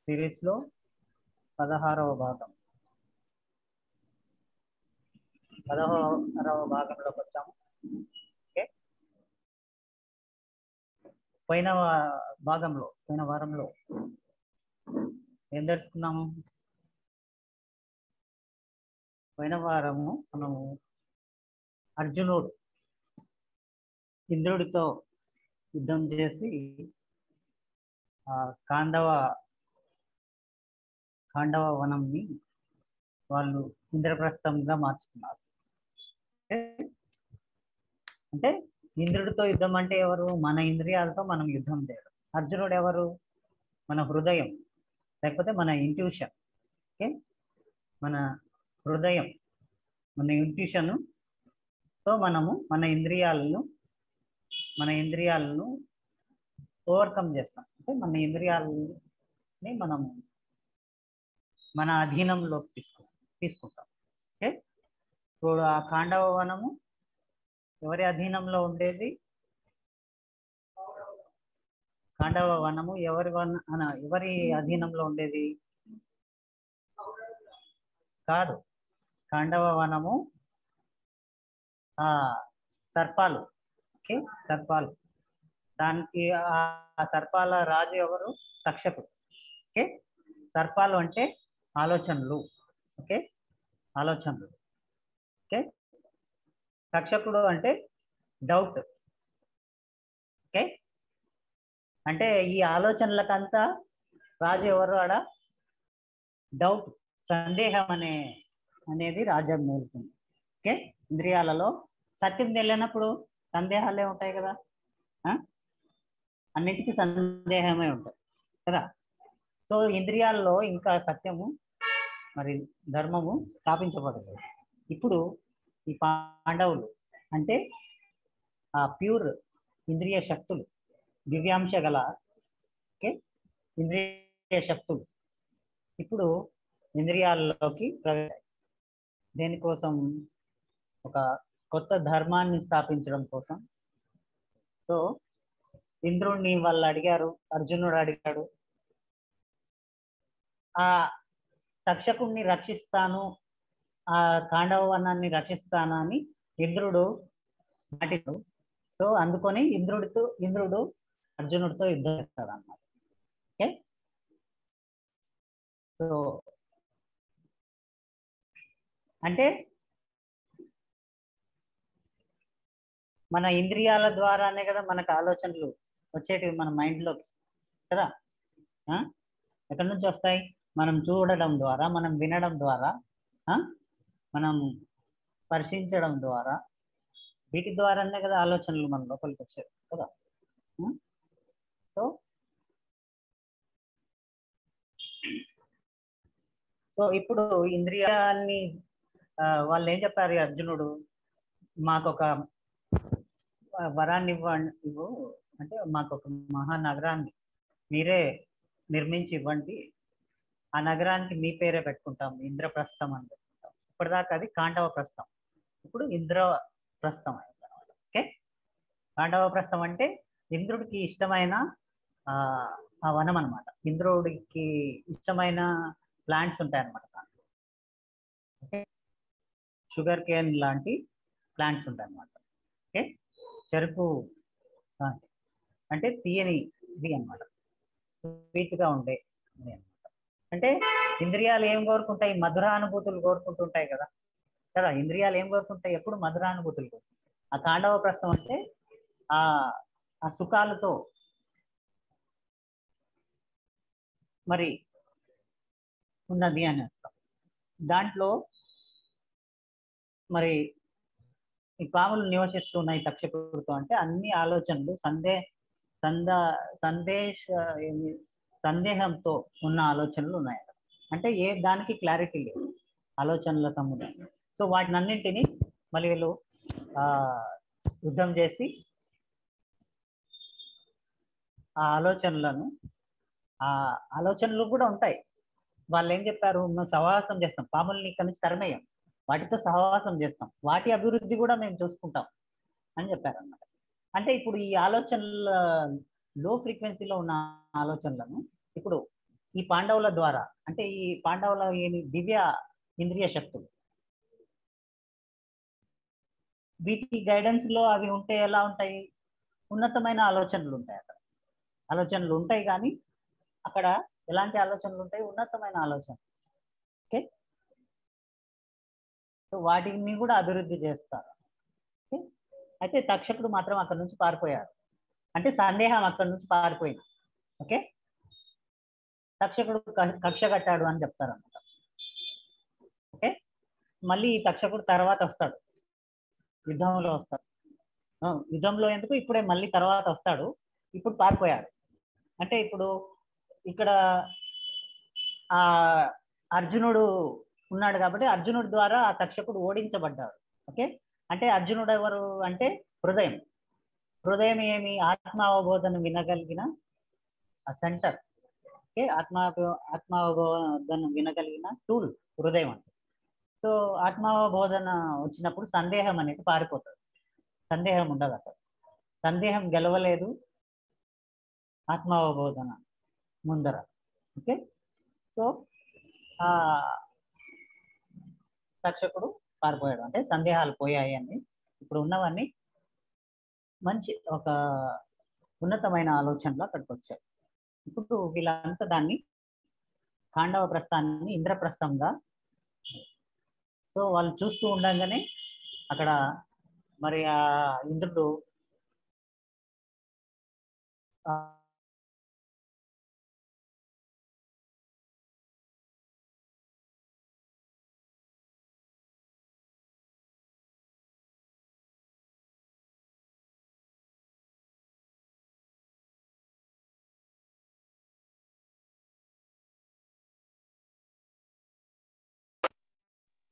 సిరీస్లో పదహారవ భాగం. పదహారవ భాగంలోకి వచ్చాము. ఓకే. పోయిన భాగంలో పోయిన వారంలో ఏం తెలుసుకున్నాము? పోయిన వారము మనము అర్జునుడు ఇంద్రుడితో యుద్ధం చేసి ఆ కాండవ కాండవ వనంని వాళ్ళు ఇంద్రప్రస్థంగా మార్చుకున్నారు. అంటే ఇంద్రుడితో యుద్ధం అంటే ఎవరు? మన ఇంద్రియాలతో మనం యుద్ధం చేయడం. అర్జునుడు ఎవరు? మన హృదయం. లేకపోతే మన ఇంట్యూషన్ ఓకే? మన హృదయం మన ఇంట్యూషన్తో మనము మన ఇంద్రియాలను మన ఇంద్రియాలను ఓవర్కమ్ చేస్తాం. అంటే మన ఇంద్రియాలని మనం మన అధీనంలోకి తీసుకు తీసుకుంటాం. ఓకే? ఇప్పుడు ఆ కాండవ వనము ఎవరి అధీనంలో ఉండేది? కాండవ వనము ఎవరి వన అన- ఎవరి అధీనంలో ఉండేది? కాదు. కాండవ వనము ఆ సర్పాలు. ఓకే సర్పాలు. దానికి ఆ సర్పాల రాజు ఎవరు? తక్షకుడు ఓకే సర్పాలు అంటే ఆలోచనలు. ఓకే ఆలోచనలు. ఓకే తక్షకుడు అంటే డౌట్. ఓకే అంటే ఈ ఆలోచనలకంతా రాజు ఎవరు ఆడ? డౌట్ సందేహం అనే అనేది రాజ్యం మేలుతుంది ఓకే ఇంద్రియాలలో సత్యం తెలియనప్పుడు సందేహాలే ఉంటాయి కదా? ఆ? అన్నిటికీ సందేహమే ఉంటుంది కదా? సో ఇంద్రియాల్లో ఇంకా సత్యము మరి ధర్మము స్థాపించబడదు. ఇప్పుడు ఈ పాండవులు అంటే ఆ ప్యూర్ ఇంద్రియ శక్తులు దివ్యాంశ గల ఓకే? ఇంద్రియ శక్తులు ఇప్పుడు ఇంద్రియాల్లోకి ప్రవేశాయి. దేనికోసం? ఒక కొత్త ధర్మాన్ని స్థాపించడం కోసం. సో ఇంద్రుణ్ణి వాళ్ళు అడిగారు అర్జునుడు అడిగాడు ఆ తక్షకుణ్ణి రక్షిస్తాను ఆ కాండవ వనాన్ని రక్షిస్తాను అని ఇంద్రుడు మాటిడు సో అందుకొని ఇంద్రుడితో ఇంద్రుడు అర్జునుడితో యుద్ధం చేస్తాడు అన్నమాట ఓకే? సో అంటే మన ఇంద్రియాల ద్వారానే కదా మనకు ఆలోచనలు వచ్చేటివి మన మైండ్లోకి కదా? ఆ? ఎక్కడి నుంచి వస్తాయి? మనం చూడడం ద్వారా మనం వినడం ద్వారా మనం స్పర్శించడం ద్వారా. వీటి ద్వారానే కదా ఆలోచనలు మన లోపలికి వచ్చాయి కదా? సో సో ఇప్పుడు ఇంద్రియాల్ని వాళ్ళు ఏం చెప్పారు అర్జునుడు? మాకు ఒక వరాన్ని ఇవ్వండి ఇవ్వు. అంటే మాకు ఒక మహానగరాన్ని మీరే నిర్మించి ఇవ్వండి ఆ నగరానికి మీ పేరే పెట్టుకుంటాం. ఇంద్రప్రస్థం అని పెట్టుకుంటాం. ఇప్పటిదాకా అది కాండవ ప్రస్థం ఇప్పుడు ఇంద్రప్రస్థం అయింది అనమాట ఓకే? కాండవ ప్రస్థం అంటే ఇంద్రుడికి ఇష్టమైన ఆ ఆ వనం అనమాట ఇంద్రుడికి ఇష్టమైన ప్లాంట్స్ ఉంటాయి అనమాట దాంట్లో. ఓకే? షుగర్ కేన్ లాంటి ప్లాంట్స్ ఉంటాయి అనమాట ఓకే? చెరుకు అంటే తీయని ఇది అనమాట స్వీట్గా ఉండే అనమాట అంటే ఇంద్రియాలు ఏం కోరుకుంటాయి? మధురానుభూతులు కోరుకుంటుంటాయి కదా. కదా ఇంద్రియాలు ఏం కోరుకుంటాయి? ఎప్పుడు మధురానుభూతులు కోరుకుంటాయి. ఆ కాండవ ప్రస్థం అంటే ఆ ఆ సుఖాలతో మరి ఉన్నది అని అర్థం. దాంట్లో మరి ఈ పాములు నివసిస్తున్నాయి తక్షకుడితో అంటే అన్ని ఆలోచనలు సందే సంద సందేశ సందేహంతో ఉన్న ఆలోచనలు ఉన్నాయి అంటే ఏ దానికి క్లారిటీ లేదు. ఆలోచనల సముదాయం. సో వాటిని అన్నింటినీ మళ్ళీ వీళ్ళు ఆ యుద్ధం చేసి ఆ ఆలోచనలను ఆ ఆలోచనలు కూడా ఉంటాయి. వాళ్ళు ఏం చెప్పారు? మేము సవాసం చేస్తాం. పాముల్ని ఇక్కడ నుంచి తరమేయం. వాటితో సహవాసం చేస్తాం. వాటి అభివృద్ధి కూడా మేము చూసుకుంటాం అని చెప్పారు అంటే ఇప్పుడు ఈ ఆలోచనల లో ఫ్రీక్వెన్సీలో ఉన్న ఆలోచనలను ఇప్పుడు ఈ పాండవుల ద్వారా అంటే ఈ పాండవుల ఏమి దివ్య ఇంద్రియ శక్తులు వీటి గైడెన్స్లో అవి ఉంటే ఎలా ఉంటాయి? ఉన్నతమైన ఆలోచనలు ఉంటాయి అక్కడ. ఆలోచనలు ఉంటాయి కానీ అక్కడ ఎలాంటి ఆలోచనలు ఉంటాయి? ఉన్నతమైన ఆలోచన ఓకే? వాటిని కూడా అభివృద్ధి చేస్తారు. అయితే తక్షకుడు మాత్రం అక్కడ నుంచి పారిపోయాడు. అంటే సందేహం అక్కడ నుంచి పారిపోయింది. ఓకే? తక్షకుడు కక్ష కట్టాడు అని చెప్తారు అనమాట ఓకే? మళ్ళీ ఈ తక్షకుడు తర్వాత వస్తాడు. యుద్ధంలో వస్తాడు. యుద్ధంలో ఎందుకు? ఇప్పుడే మళ్ళీ తర్వాత వస్తాడు. ఇప్పుడు పారిపోయాడు. అంటే ఇప్పుడు ఇక్కడ ఆ అర్జునుడు ఉన్నాడు కాబట్టి అర్జునుడి ద్వారా ఆ తక్షకుడు ఓడించబడ్డాడు. ఓకే? అంటే అర్జునుడు ఎవరు అంటే హృదయం. హృదయం ఏమి? ఆత్మావబోధన వినగలిగిన ఆ సెంటర్. ఓకే? ఆత్మా ఆత్మావబోధన వినగలిగిన టూల్ హృదయం అంటే. సో ఆత్మావబోధన వచ్చినప్పుడు సందేహం అనేది పారిపోతుంది. సందేహం ఉండదు అక్కడ. సందేహం గెలవలేదు. ఆత్మావబోధన ముందర. ఓకే? సో ఆ రక్షకుడు పారిపోయాడు. అంటే సందేహాలు పోయాయి అని. ఇప్పుడు ఉన్నవన్నీ మంచి ఒక ఉన్నతమైన ఆలోచనలో అక్కడికి వచ్చాయి ఇప్పుడు వీళ్ళంతా దాన్ని కాండవ ప్రస్థాన్ని ఇంద్రప్రస్థంగా సో వాళ్ళు చూస్తూ ఉండగానే అక్కడ మరి ఆ ఇంద్రుడు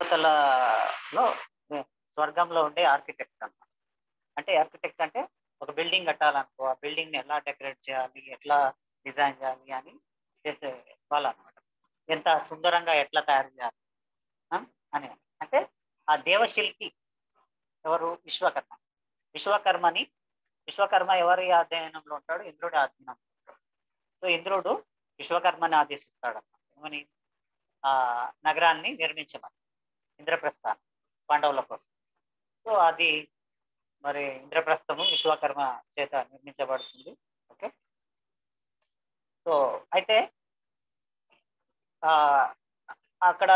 దేవతలలో స్వర్గంలో ఉండే ఆర్కిటెక్ట్ అన్నమాట. అంటే ఆర్కిటెక్ట్ అంటే ఒక బిల్డింగ్ కట్టాలనుకో ఆ బిల్డింగ్ని ఎలా డెకరేట్ చేయాలి ఎట్లా డిజైన్ చేయాలి అని చేసే వాళ్ళు అనమాట ఎంత సుందరంగా ఎట్లా తయారు చేయాలి అని. అంటే ఆ దేవశిల్పి ఎవరు? విశ్వకర్మ. విశ్వకర్మని విశ్వకర్మ ఎవరి అధ్యయనంలో ఉంటాడు? ఇంద్రుడి అధ్యయనంలో ఉంటాడు. సో ఇంద్రుడు విశ్వకర్మని ఆదేశిస్తాడు అన్నమాట ఏమని? ఆ నగరాన్ని నిర్మించమని. ఇంద్రప్రస్థ పాండవుల కోసం. సో అది మరి ఇంద్రప్రస్థము విశ్వకర్మ చేత నిర్మించబడుతుంది. ఓకే? సో అయితే అక్కడ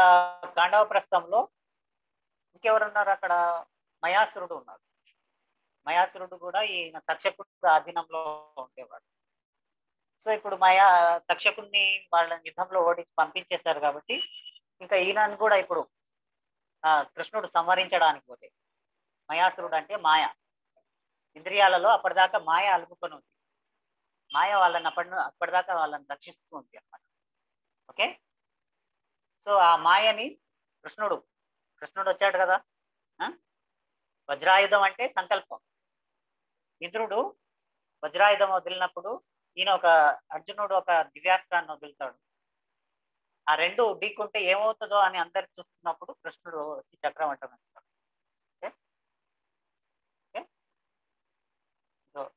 కాండవ ప్రస్థంలో ఇంకెవరు ఉన్నారు అక్కడ? మయాసురుడు ఉన్నాడు. మయాసురుడు కూడా ఈయన తక్షకుడు ఆధీనంలో ఉండేవాడు. సో ఇప్పుడు మయా తక్షకుడిని వాళ్ళ యుద్ధంలో ఓడించి పంపించేశారు కాబట్టి ఇంకా ఈయనను కూడా ఇప్పుడు కృష్ణుడు సంవరించడానికి పోతే. మయాసురుడు అంటే మాయ. ఇంద్రియాలలో అప్పటిదాకా మాయ అలుపుకొని ఉంది. మాయ వాళ్ళని అప్పటి అప్పటిదాకా వాళ్ళని రక్షిస్తూ ఉంది అన్నమాట. ఓకే? సో ఆ మాయని కృష్ణుడు కృష్ణుడు వచ్చాడు కదా? ఆ? వజ్రాయుధం అంటే సంకల్పం. ఇంద్రుడు వజ్రాయుధం వదిలినప్పుడు ఈయన ఒక అర్జునుడు ఒక దివ్యాస్త్రాన్ని వదులుతాడు. ఆ రెండు ఢీకుంటే ఏమవుతుందో అని అందరు చూస్తున్నప్పుడు కృష్ణుడు వచ్చి చక్రం వేస్తాడు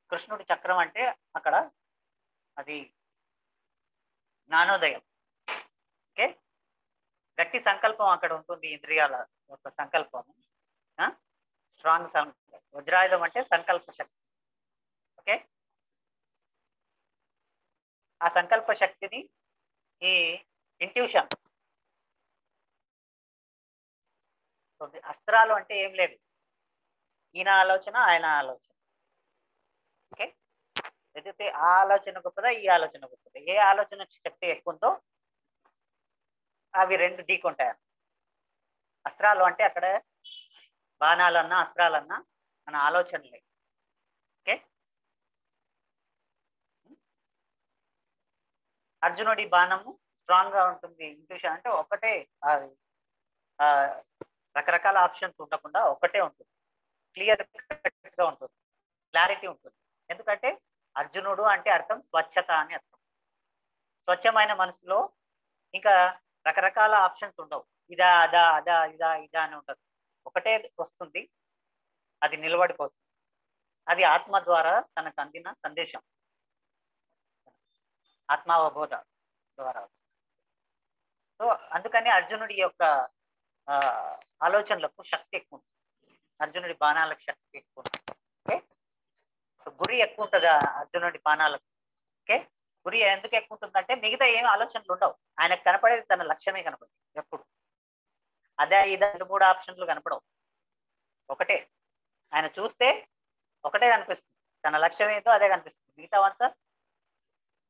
కృష్ణుడి చక్రం అంటే అక్కడ అది జ్ఞానోదయం. ఓకే? గట్టి సంకల్పం అక్కడ ఉంటుంది ఇంద్రియాల యొక్క సంకల్పం స్ట్రాంగ్ వజ్రాయుధం అంటే సంకల్ప శక్తి. ఓకే? ఆ సంకల్ప శక్తిని ఈ ఇంట్యూషన్ అస్త్రాలు అంటే ఏం లేదు ఈయన ఆలోచన ఆయన ఆలోచన ఓకే ఏదైతే ఆ ఆలోచన గొప్పదా ఈ ఆలోచన గొప్పదా ఏ ఆలోచన శక్తి ఎక్కువ ఉందో అవి రెండు ఢీకొంటాయి అస్త్రాలు అంటే అక్కడ బాణాలన్నా అస్త్రాలన్నా మన ఆలోచనలే. ఓకే అర్జునుడి బాణము స్ట్రాంగ్గా ఉంటుంది. ఇంట్యూషన్ అంటే ఒకటే రకరకాల ఆప్షన్స్ ఉండకుండా ఒకటే ఉంటుంది. క్లియర్గా ఉంటుంది. క్లారిటీ ఉంటుంది. ఎందుకంటే అర్జునుడు అంటే అర్థం స్వచ్ఛత అని అర్థం. స్వచ్ఛమైన మనసులో ఇంకా రకరకాల ఆప్షన్స్ ఉండవు. ఇదా అదా అదా ఇదా ఇదా అని ఉంటుంది ఒకటే వస్తుంది. అది నిలబడిపోతుంది. అది ఆత్మ ద్వారా తనకు అందిన సందేశం. ఆత్మావబోధ ద్వారా. సో అందుకని అర్జునుడి యొక్క ఆలోచనలకు శక్తి ఎక్కువ ఉంటుంది. అర్జునుడి బాణాలకు శక్తి ఎక్కువ ఉంటుంది. ఓకే? సో గురి ఎక్కువ ఉంటుందా అర్జునుడి బాణాలకు. ఓకే? గురి ఎందుకు ఎక్కువ ఉంటుందంటే మిగతా ఏం ఆలోచనలు ఉండవు. ఆయనకు కనపడేది తన లక్ష్యమే కనపడింది ఎప్పుడు. అదే ఇది మూడు ఆప్షన్లు కనపడవు. ఒకటే ఆయన చూస్తే ఒకటే కనిపిస్తుంది. తన లక్ష్యం ఏదో అదే కనిపిస్తుంది. మిగతా అంతా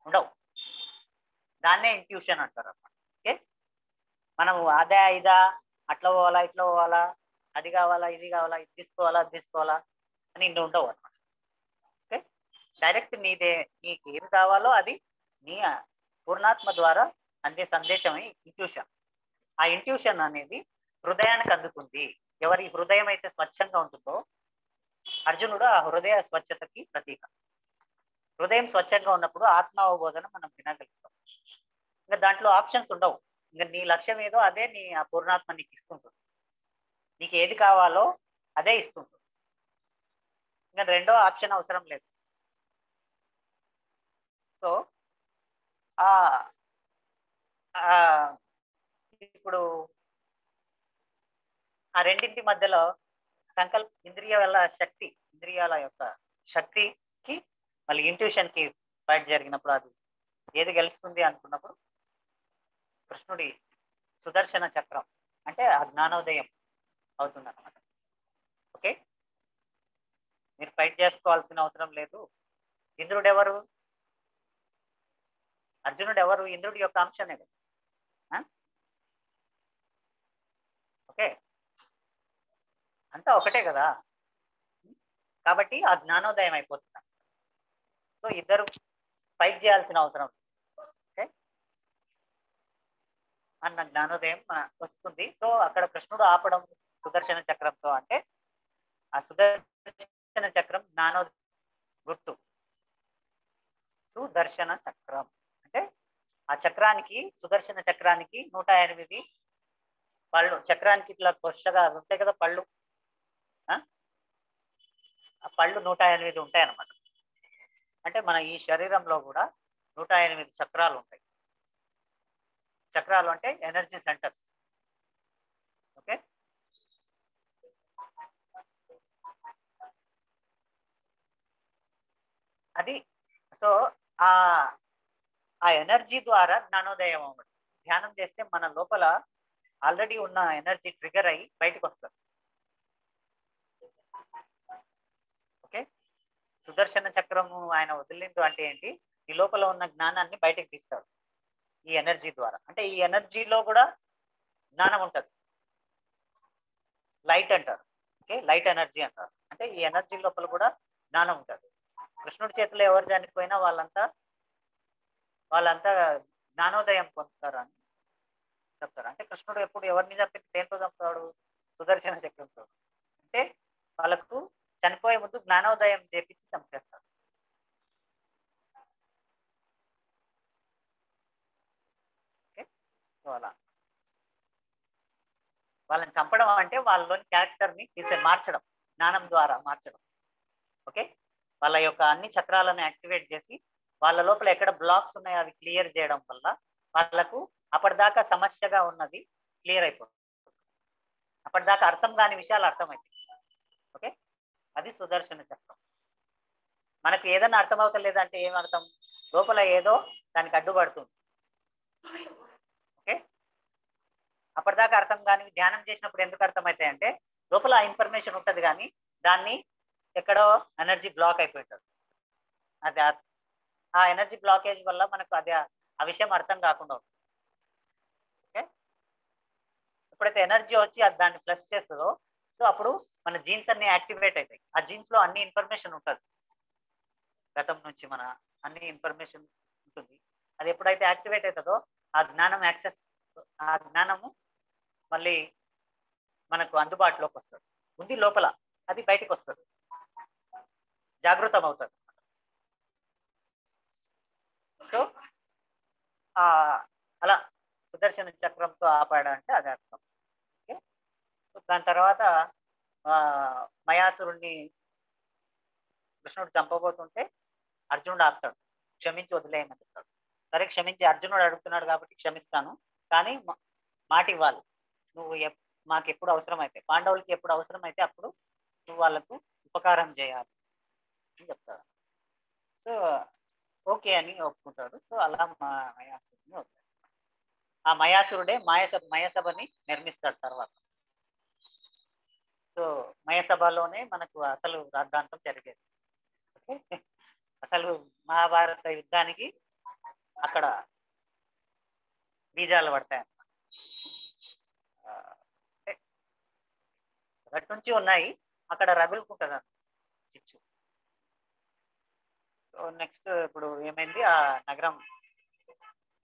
ఉండవు. దాన్నే ఇంట్యూషన్ అంటారు అన్నమాట. ఓకే? మనం అదే ఇదా అట్లా పోవాలా ఇట్లా పోవాలా అది కావాలా ఇది కావాలా ఇది తీసుకోవాలా అది తీసుకోవాలా అని ఇన్ని ఉండవు అనమాట ఓకే డైరెక్ట్ నీదే నీకు ఏమి కావాలో అది నీ పూర్ణాత్మ ద్వారా అందే సందేశమే ఇంట్యూషన్ ఆ ఇంట్యూషన్ అనేది హృదయానికి అందుకుంది. ఎవరి హృదయం అయితే స్వచ్ఛంగా ఉంటుందో అర్జునుడు ఆ హృదయ స్వచ్ఛతకి ప్రతీక. హృదయం స్వచ్ఛంగా ఉన్నప్పుడు ఆత్మావబోధన మనం వినగలుగుతాం. ఇంకా దాంట్లో ఆప్షన్స్ ఉండవు. ఇంకా నీ లక్ష్యం ఏదో అదే నీ ఆ పూర్ణాత్మ నీకు ఇస్తుంటుంది. నీకు ఏది కావాలో అదే ఇస్తుంటుంది. ఇంకా రెండో ఆప్షన్ అవసరం లేదు. సో ఆ ఇప్పుడు ఆ రెండింటి మధ్యలో సంకల్ప ఇంద్రియాల శక్తి ఇంద్రియాల యొక్క శక్తికి మళ్ళీ ఇంట్యూషన్కి ఫైట్ జరిగినప్పుడు అది ఏది గెలుస్తుంది అనుకున్నప్పుడు కృష్ణుడి సుదర్శన చక్రం అంటే ఆ జ్ఞానోదయం అవుతుంది అనమాట ఓకే? మీరు ఫైట్ చేసుకోవాల్సిన అవసరం లేదు. ఇంద్రుడు ఎవరు అర్జునుడు ఎవరు ఇంద్రుడి యొక్క అంశమే కదా ఓకే? అంతా ఒకటే కదా? కాబట్టి ఆ జ్ఞానోదయం అయిపోతుంది. సో ఇద్దరు ఫైట్ చేయాల్సిన అవసరం లేదు. ఓకే అన్న జ్ఞానోదయం వస్తుంది. సో అక్కడ కృష్ణుడు ఆపడం సుదర్శన చక్రంతో అంటే ఆ సుదర్శన చక్రం జ్ఞానోదయం గుర్తు. సుదర్శన చక్రం. అంటే ఆ చక్రానికి సుదర్శన చక్రానికి నూట ఎనిమిది పళ్ళు. చక్రానికి ఇట్లా కొత్తగా ఉంటాయి కదా పళ్ళు? ఆ? పళ్ళు నూట ఎనిమిది ఉంటాయి అన్నమాట అంటే మన ఈ శరీరంలో కూడా నూట ఎనిమిది చక్రాలు ఉంటాయి. చక్రాలు అంటే ఎనర్జీ సెంటర్స్. ఓకే? అది సో ఆ ఆ ఎనర్జీ ద్వారా జ్ఞానోదయం అవ్వడం. ధ్యానం చేస్తే మన లోపల ఆల్రెడీ ఉన్న ఎనర్జీ ట్రిగర్ అయ్యి బయటకు వస్తుంది ఓకే? సుదర్శన చక్రము ఆయన వదిలిండు అంటే ఏంటి? ఈ లోపల ఉన్న జ్ఞానాన్ని బయటకు తీస్తాడు. ఈ ఎనర్జీ ద్వారా. అంటే ఈ ఎనర్జీలో కూడా జ్ఞానం ఉంటుంది. లైట్ అంటారు. ఓకే? లైట్ ఎనర్జీ అంటారు. అంటే ఈ ఎనర్జీ లోపల కూడా జ్ఞానం ఉంటుంది. కృష్ణుడి చేతిలో ఎవరు చనిపోయినా వాళ్ళంతా వాళ్ళంతా జ్ఞానోదయం పొందుతారు అని చెప్తారు. అంటే కృష్ణుడు ఎప్పుడు ఎవరిని చంపి దేంతో చంపుతాడు? సుదర్శన శక్తితో. అంటే వాళ్ళకు చనిపోయే ముందు జ్ఞానోదయం చేపించి చంపేస్తారు. సో అలా వాళ్ళని చంపడం అంటే వాళ్ళలోని క్యారెక్టర్ని తీసే మార్చడం జ్ఞానం ద్వారా మార్చడం. ఓకే? వాళ్ళ యొక్క అన్ని చక్రాలను యాక్టివేట్ చేసి వాళ్ళ లోపల ఎక్కడ బ్లాక్స్ ఉన్నాయో అవి క్లియర్ చేయడం వల్ల వాళ్ళకు అప్పటిదాకా సమస్యగా ఉన్నది క్లియర్ అయిపోతుంది. అప్పటిదాకా అర్థం కాని విషయాలు అర్థమవుతాయి. ఓకే? అది సుదర్శన చక్రం. మనకు ఏదన్నా అర్థం అవుతలేదంటే ఏం అర్థం లోపల ఏదో దానికి అడ్డుపడుతుంది. అప్పటిదాకా అర్థం కానీ ధ్యానం చేసినప్పుడు ఎందుకు అర్థమవుతాయి అంటే లోపల ఇన్ఫర్మేషన్ ఉంటుంది కానీ దాన్ని ఎక్కడో ఎనర్జీ బ్లాక్ అయిపోయి ఉంటుంది అది ఆ- ఎనర్జీ బ్లాకేజ్ వల్ల మనకు అది ఆ- ఆ విషయం అర్థం కాకుండా ఉంటుంది. ఓకే? ఎప్పుడైతే ఎనర్జీ వచ్చి అది దాన్ని ప్లస్ చేస్తుందో సో అప్పుడు మన జీన్స్ అన్ని యాక్టివేట్ అవుతాయి ఆ జీన్స్లో అన్ని ఇన్ఫర్మేషన్ ఉంటుంది. గతం నుంచి మన అన్ని ఇన్ఫర్మేషన్ ఉంటుంది. అది ఎప్పుడైతే యాక్టివేట్ అవుతుందో ఆ జ్ఞానం యాక్సెస్ ఆ జ్ఞానము మళ్ళీ మనకు అందుబాటులోకి వస్తుంది ఉంది లోపల అది బయటకు వస్తుంది జాగృతం అవుతుంది సో అలా సుదర్శన చక్రంతో ఆపాడంటే అది అర్థం. ఓకే? సో దాని తర్వాత మయాసురుణ్ణి కృష్ణుడు చంపబోతుంటే అర్జునుడు ఆపుతాడు. క్షమించి వదిలేయమని చెప్తాడు. సరే క్షమించి అర్జునుడు అడుగుతున్నాడు కాబట్టి క్షమిస్తాను. కానీ మా- మాట ఇవ్వాలి నువ్వు మాకు ఎప్పుడు అవసరం అయితే పాండవులకి ఎప్పుడు అవసరం అయితే అప్పుడు నువ్వు వాళ్ళకు ఉపకారం చేయాలి అని చెప్తాడు సో ఓకే అని ఒప్పుకుంటాడు. సో అలా మా మయాసురుని వదిలేస్తాడు. ఆ మయాసురుడే మాయసభ మయసభని నిర్మిస్తాడు తర్వాత. సో మయసభలోనే మనకు అసలు రాద్ధాంతం జరిగేది. ఓకే? అసలు మహాభారత యుద్ధానికి అక్కడ బీజాలు పడతాయి ఆ, అంటే మొదటి నుంచి ఉన్నాయి. అక్కడ రగులుకుంటుంది చిచ్చు. సో నెక్స్ట్ ఇప్పుడు ఏమైంది? ఆ నగరం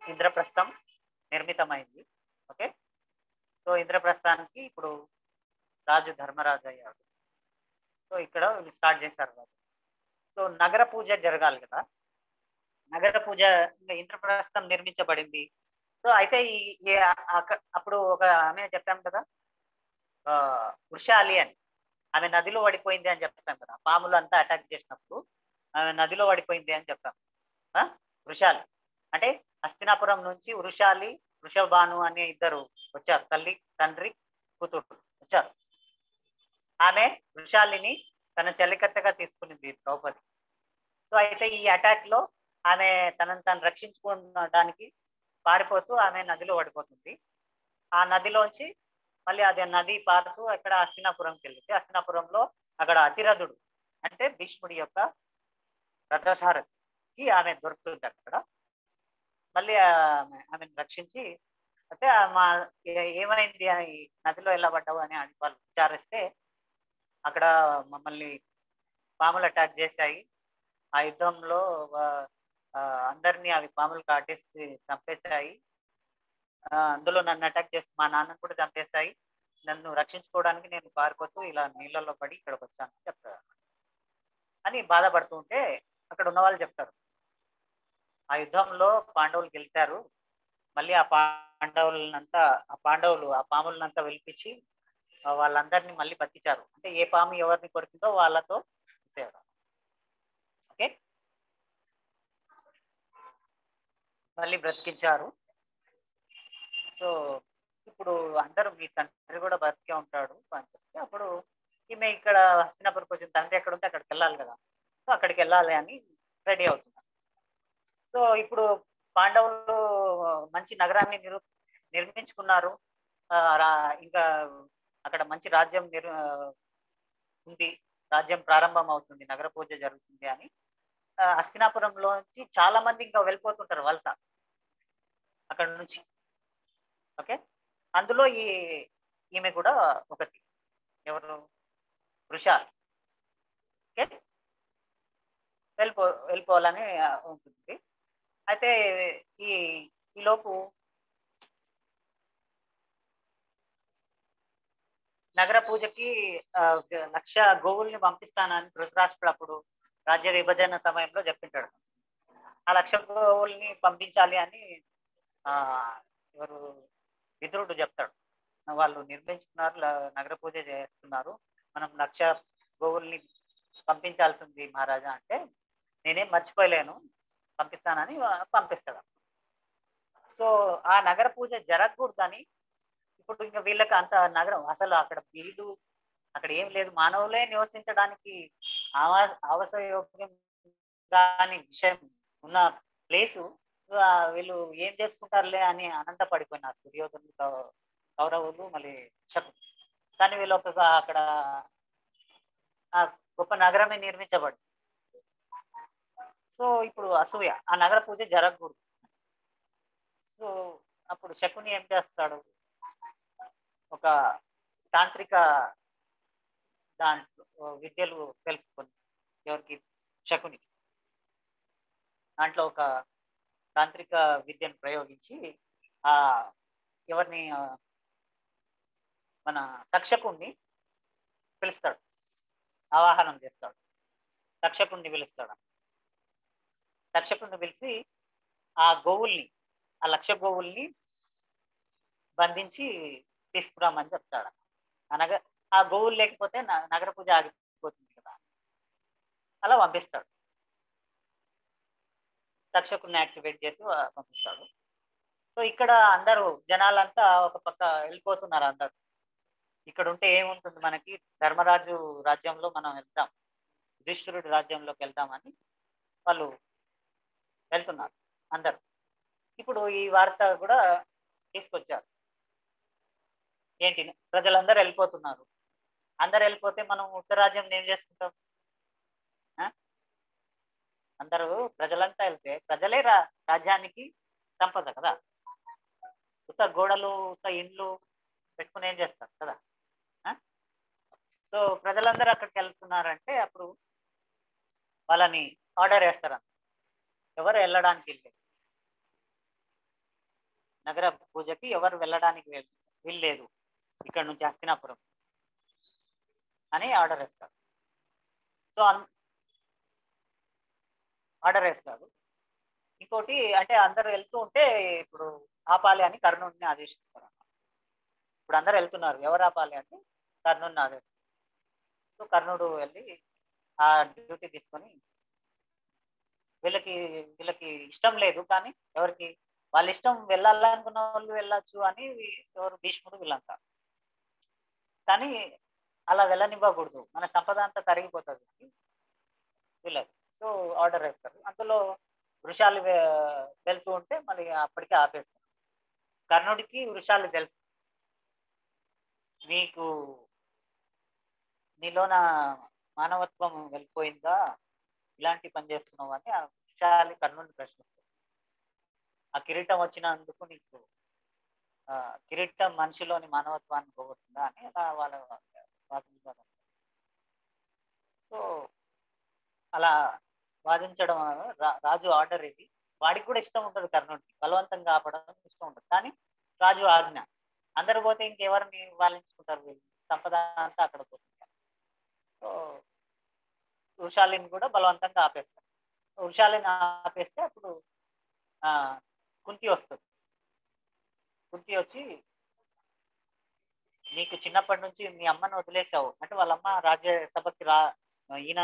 ఇంద్రప్రస్థం నిర్మితమైంది. ఓకే? సో ఇంద్రప్రస్థానికి ఇప్పుడు రాజు ధర్మరాజు అయ్యాడు. సో ఇక్కడ స్టార్ట్ చేశారు రాజు. సో నగర పూజ జరగాలి కదా? నగర పూజ ఇంకా ఇంద్రప్రస్థం నిర్మించబడింది. సో అయితే ఈ అక్కడ అప్పుడు ఒక ఆమె చెప్పాం కదా? వృషాలి అని. ఆమె నదిలో పడిపోయింది అని చెప్పాం కదా. పాములు అంతా అటాక్ చేసినప్పుడు ఆమె నదిలో పడిపోయింది అని చెప్పాం. ఆ? వృషాలి. అంటే హస్తినాపురం నుంచి వృషాలి వృషభాను అనే ఇద్దరు వచ్చారు. తల్లి తండ్రి కూతురు వచ్చారు. ఆమె వృషాలిని తన చెల్లికత్తగా తీసుకునింది ద్రౌపది. సో అయితే ఈ అటాక్లో ఆమె తనను తను రక్షించుకోవడానికి పారిపోతూ ఆమె నదిలో పడిపోతుంది. ఆ నదిలోంచి మళ్ళీ అదే నది పారుతూ అక్కడ హస్తినాపురంకి వెళ్ళింది హస్తినాపురంలో అక్కడ అతిరథుడు అంటే భీష్ముడి యొక్క రథసారథికి ఆమె దొరుకుతుంది అక్కడ. మళ్ళీ ఆమె ఆమెను రక్షించి అయితే మా ఏమైంది అని నదిలో ఎలా పడ్డావు అని అని వాళ్ళు విచారిస్తే అక్కడ మమ్మల్ని పాములు అటాక్ చేశాయి. ఆ యుద్ధంలో అందరినీ అవి పాములు కాటేసి చంపేశాయి. అందులో నన్ను అటాక్ చేసి మా నాన్నను కూడా చంపేశాయి నన్ను రక్షించుకోవడానికి నేను పారిపోతూ ఇలా నీళ్ళల్లో పడి ఇక్కడికి వచ్చాను అని చెప్తారు అని బాధపడుతూ ఉంటే అక్కడ ఉన్న వాళ్ళు చెప్తారు. ఆ యుద్ధంలో పాండవులు గెలిచారు. మళ్ళీ ఆ పాండవులనంతా ఆ పాండవులు ఆ పాములనంతా వెలిపించి వాళ్ళందరినీ మళ్ళీ బతికించారు. అంటే ఏ పాము ఎవరిని కొరికిందో వాళ్ళతో ఓకే? మళ్ళీ బ్రతికించారు. సో ఇప్పుడు అందరూ మీ తండ్రి కూడా బతికే ఉంటాడు అని చెప్పి అప్పుడు ఈమె ఇక్కడ హస్తినాపురికి కొంచెం తండ్రి ఎక్కడ ఉంటే అక్కడికి వెళ్ళాలి కదా. సో అక్కడికి వెళ్ళాలి అని రెడీ అవుతున్నారు. సో ఇప్పుడు పాండవులు మంచి నగరాన్ని నిరు నిర్మించుకున్నారు. ఆ, రా- ఇంకా అక్కడ మంచి రాజ్యం నిర్ ఉంది. రాజ్యం ప్రారంభం అవుతుంది నగర పూజ జరుగుతుంది అని. ఆ, హస్తినాపురంలోంచి చాలా మంది ఇంకా వెళ్ళిపోతుంటారు వలస. అక్కడ నుంచి ఓకే? అందులో ఈ ఈమె కూడా ఒకటి. ఎవరు? వృషాల్ ఓకే? వెళ్ళిపో వెళ్ళిపోవాలని ఉంటుంది. అయితే ఈ ఈలోపు నగర పూజకి లక్ష గోవుల్ని పంపిస్తానని ధృతరాష్ట్రుడు అప్పుడు రాజ్య విభజన సమయంలో చెప్పింటాడు. ఆ లక్ష గోవుల్ని పంపించాలి అని ఆ ఎవరు? విదురుడు చెప్తాడు. వాళ్ళు నిర్మించుకున్నారు నగర పూజ చేస్తున్నారు. మనం లక్ష గోవుల్ని పంపించాల్సింది మహారాజా అంటే నేనేం మర్చిపోలేను పంపిస్తానని పంపిస్తాడు. సో ఆ నగర పూజ జరగకూడదని ఇప్పుడు ఇంకా వీళ్ళకి అంత నగరం అసలు అక్కడ వీళ్ళు అక్కడ ఏం లేదు. మానవులే నివసించడానికి ఆవా- ఆవాసయోగ్యం కాని విషయం ఉన్న ప్లేసు వీళ్ళు ఏం చేసుకుంటారులే అని ఆనందపడిపోయినారు దుర్యోధనులు కౌరవులు మళ్ళీ శకులు కానీ వీళ్ళు ఒక అక్కడ ఆ గొప్ప నగరమే నిర్మించబడింది సో ఇప్పుడు అసూయ ఆ నగర పూజ జరగకూడదు. సో అప్పుడు శకుని ఏం చేస్తాడు? ఒక తాంత్రిక దాంట్లో విద్యలు తెలుసుకుని ఎవరికి? శకునికి. దాంట్లో ఒక తాంత్రిక విద్యను ప్రయోగించి ఆ ఎవరిని మన తక్షకుణ్ణి పిలుస్తాడు. ఆవాహనం చేస్తాడు. తక్షకుణ్ణి పిలుస్తాడు. తక్షకుణ్ణి పిలిచి ఆ గోవుల్ని ఆ లక్ష గోవుల్ని బంధించి తీసుకురామని చెప్తాడు. అనగా ఆ గోవులు లేకపోతే నగర పూజ ఆగిపోతుంది కదా. అలా పంపిస్తాడు. తక్షకుని యాక్టివేట్ చేసి పంపిస్తాడు. సో ఇక్కడ అందరూ జనాలంతా ఒక పక్క వెళ్ళిపోతున్నారు అందరు. ఇక్కడ ఉంటే ఏముంటుంది మనకి? ధర్మరాజు రాజ్యంలో మనం వెళ్తాం. యుధిష్ఠిరుడి రాజ్యంలోకి వెళ్తామని వాళ్ళు వెళ్తున్నారు అందరు. ఇప్పుడు ఈ వార్త కూడా తీసుకొచ్చారు. ఏంటి? ప్రజలందరూ వెళ్ళిపోతున్నారు. అందరు వెళ్ళిపోతే మనం ఉత్తరాజ్యం ఏం చేసుకుంటాం? అందరూ ప్రజలంతా వెళ్తే ప్రజలే రా రాజ్యానికి సంపద కదా. ఉత్త గోడలు ఉత్త ఇండ్లు పెట్టుకుని ఏం చేస్తారు కదా? ఆ? సో ప్రజలందరూ అక్కడికి వెళ్తున్నారంటే అప్పుడు వాళ్ళని ఆర్డర్ వేస్తారు ఎవరు వెళ్ళడానికి వెళ్ళలేదు నగర పూజకి ఎవరు వెళ్ళడానికి వీల్- వీల్లేదు. ఇక్కడ నుంచి హస్తినాపురం అని ఆర్డర్ వేస్తారు. సో ఆర్డర్ వేస్తారు ఇంకోటి అంటే అందరు వెళ్తూ ఉంటే ఇప్పుడు ఆపాలి అని కర్ణుడిని ఆదేశిస్తారు ఇప్పుడు అందరు వెళ్తున్నారు. ఎవరు ఆపాలి అంటే కర్ణుడిని ఆదేశిస్తారు సో కర్ణుడు వెళ్ళి ఆ డ్యూటీ తీసుకొని వీళ్ళకి వీళ్ళకి ఇష్టం లేదు కానీ ఎవరికి వాళ్ళ ఇష్టం వెళ్ళాలనుకున్న వాళ్ళు వెళ్ళొచ్చు అని ఎవరు భీష్ముడు వీళ్ళంతా. కానీ అలా వెళ్ళనివ్వకూడదు. మన సంపద అంతా తరిగిపోతుంది. వీళ్ళకి సో ఆర్డర్ వేస్తారు. అందులో వృషాలు వెళ్తూ ఉంటే మళ్ళీ అప్పటికే ఆపేస్తారు. కర్ణుడికి వృషాలు తెలుసు. నీకు నీలోన మానవత్వం వెళ్ళిపోయిందా? ఇలాంటి పని చేస్తున్నావు అని ఆ వృషాలి కర్ణుడిని ప్రశ్నిస్తారు. ఆ కిరీటం వచ్చినందుకు నీకు ఆ కిరీటం మనిషిలోని మానవత్వాన్ని పోగొట్టిందా అని అలా వాళ్ళ సో అలా వాదించడం రా- రాజు ఆర్డర్ ఇది. వాడికి కూడా ఇష్టం ఉంటుంది కర్ణుడికి. బలవంతంగా ఆపడం ఇష్టం ఉంటుంది. కానీ రాజు ఆజ్ఞ. అందరు పోతే ఇంకెవరిని వాలించుకుంటారు వీళ్ళు? సంపద అంతా అక్కడ పోతుంది. సో వృషాలిని కూడా బలవంతంగా ఆపేస్తారు. వృషాలిని ఆపేస్తే అప్పుడు ఆ కుంతి వస్తుంది. కుంతి వచ్చి నీకు చిన్నప్పటి నుంచి మీ అమ్మను వదిలేసావు. అంటే వాళ్ళ అమ్మ రాజ్యసభకి రా ఈయన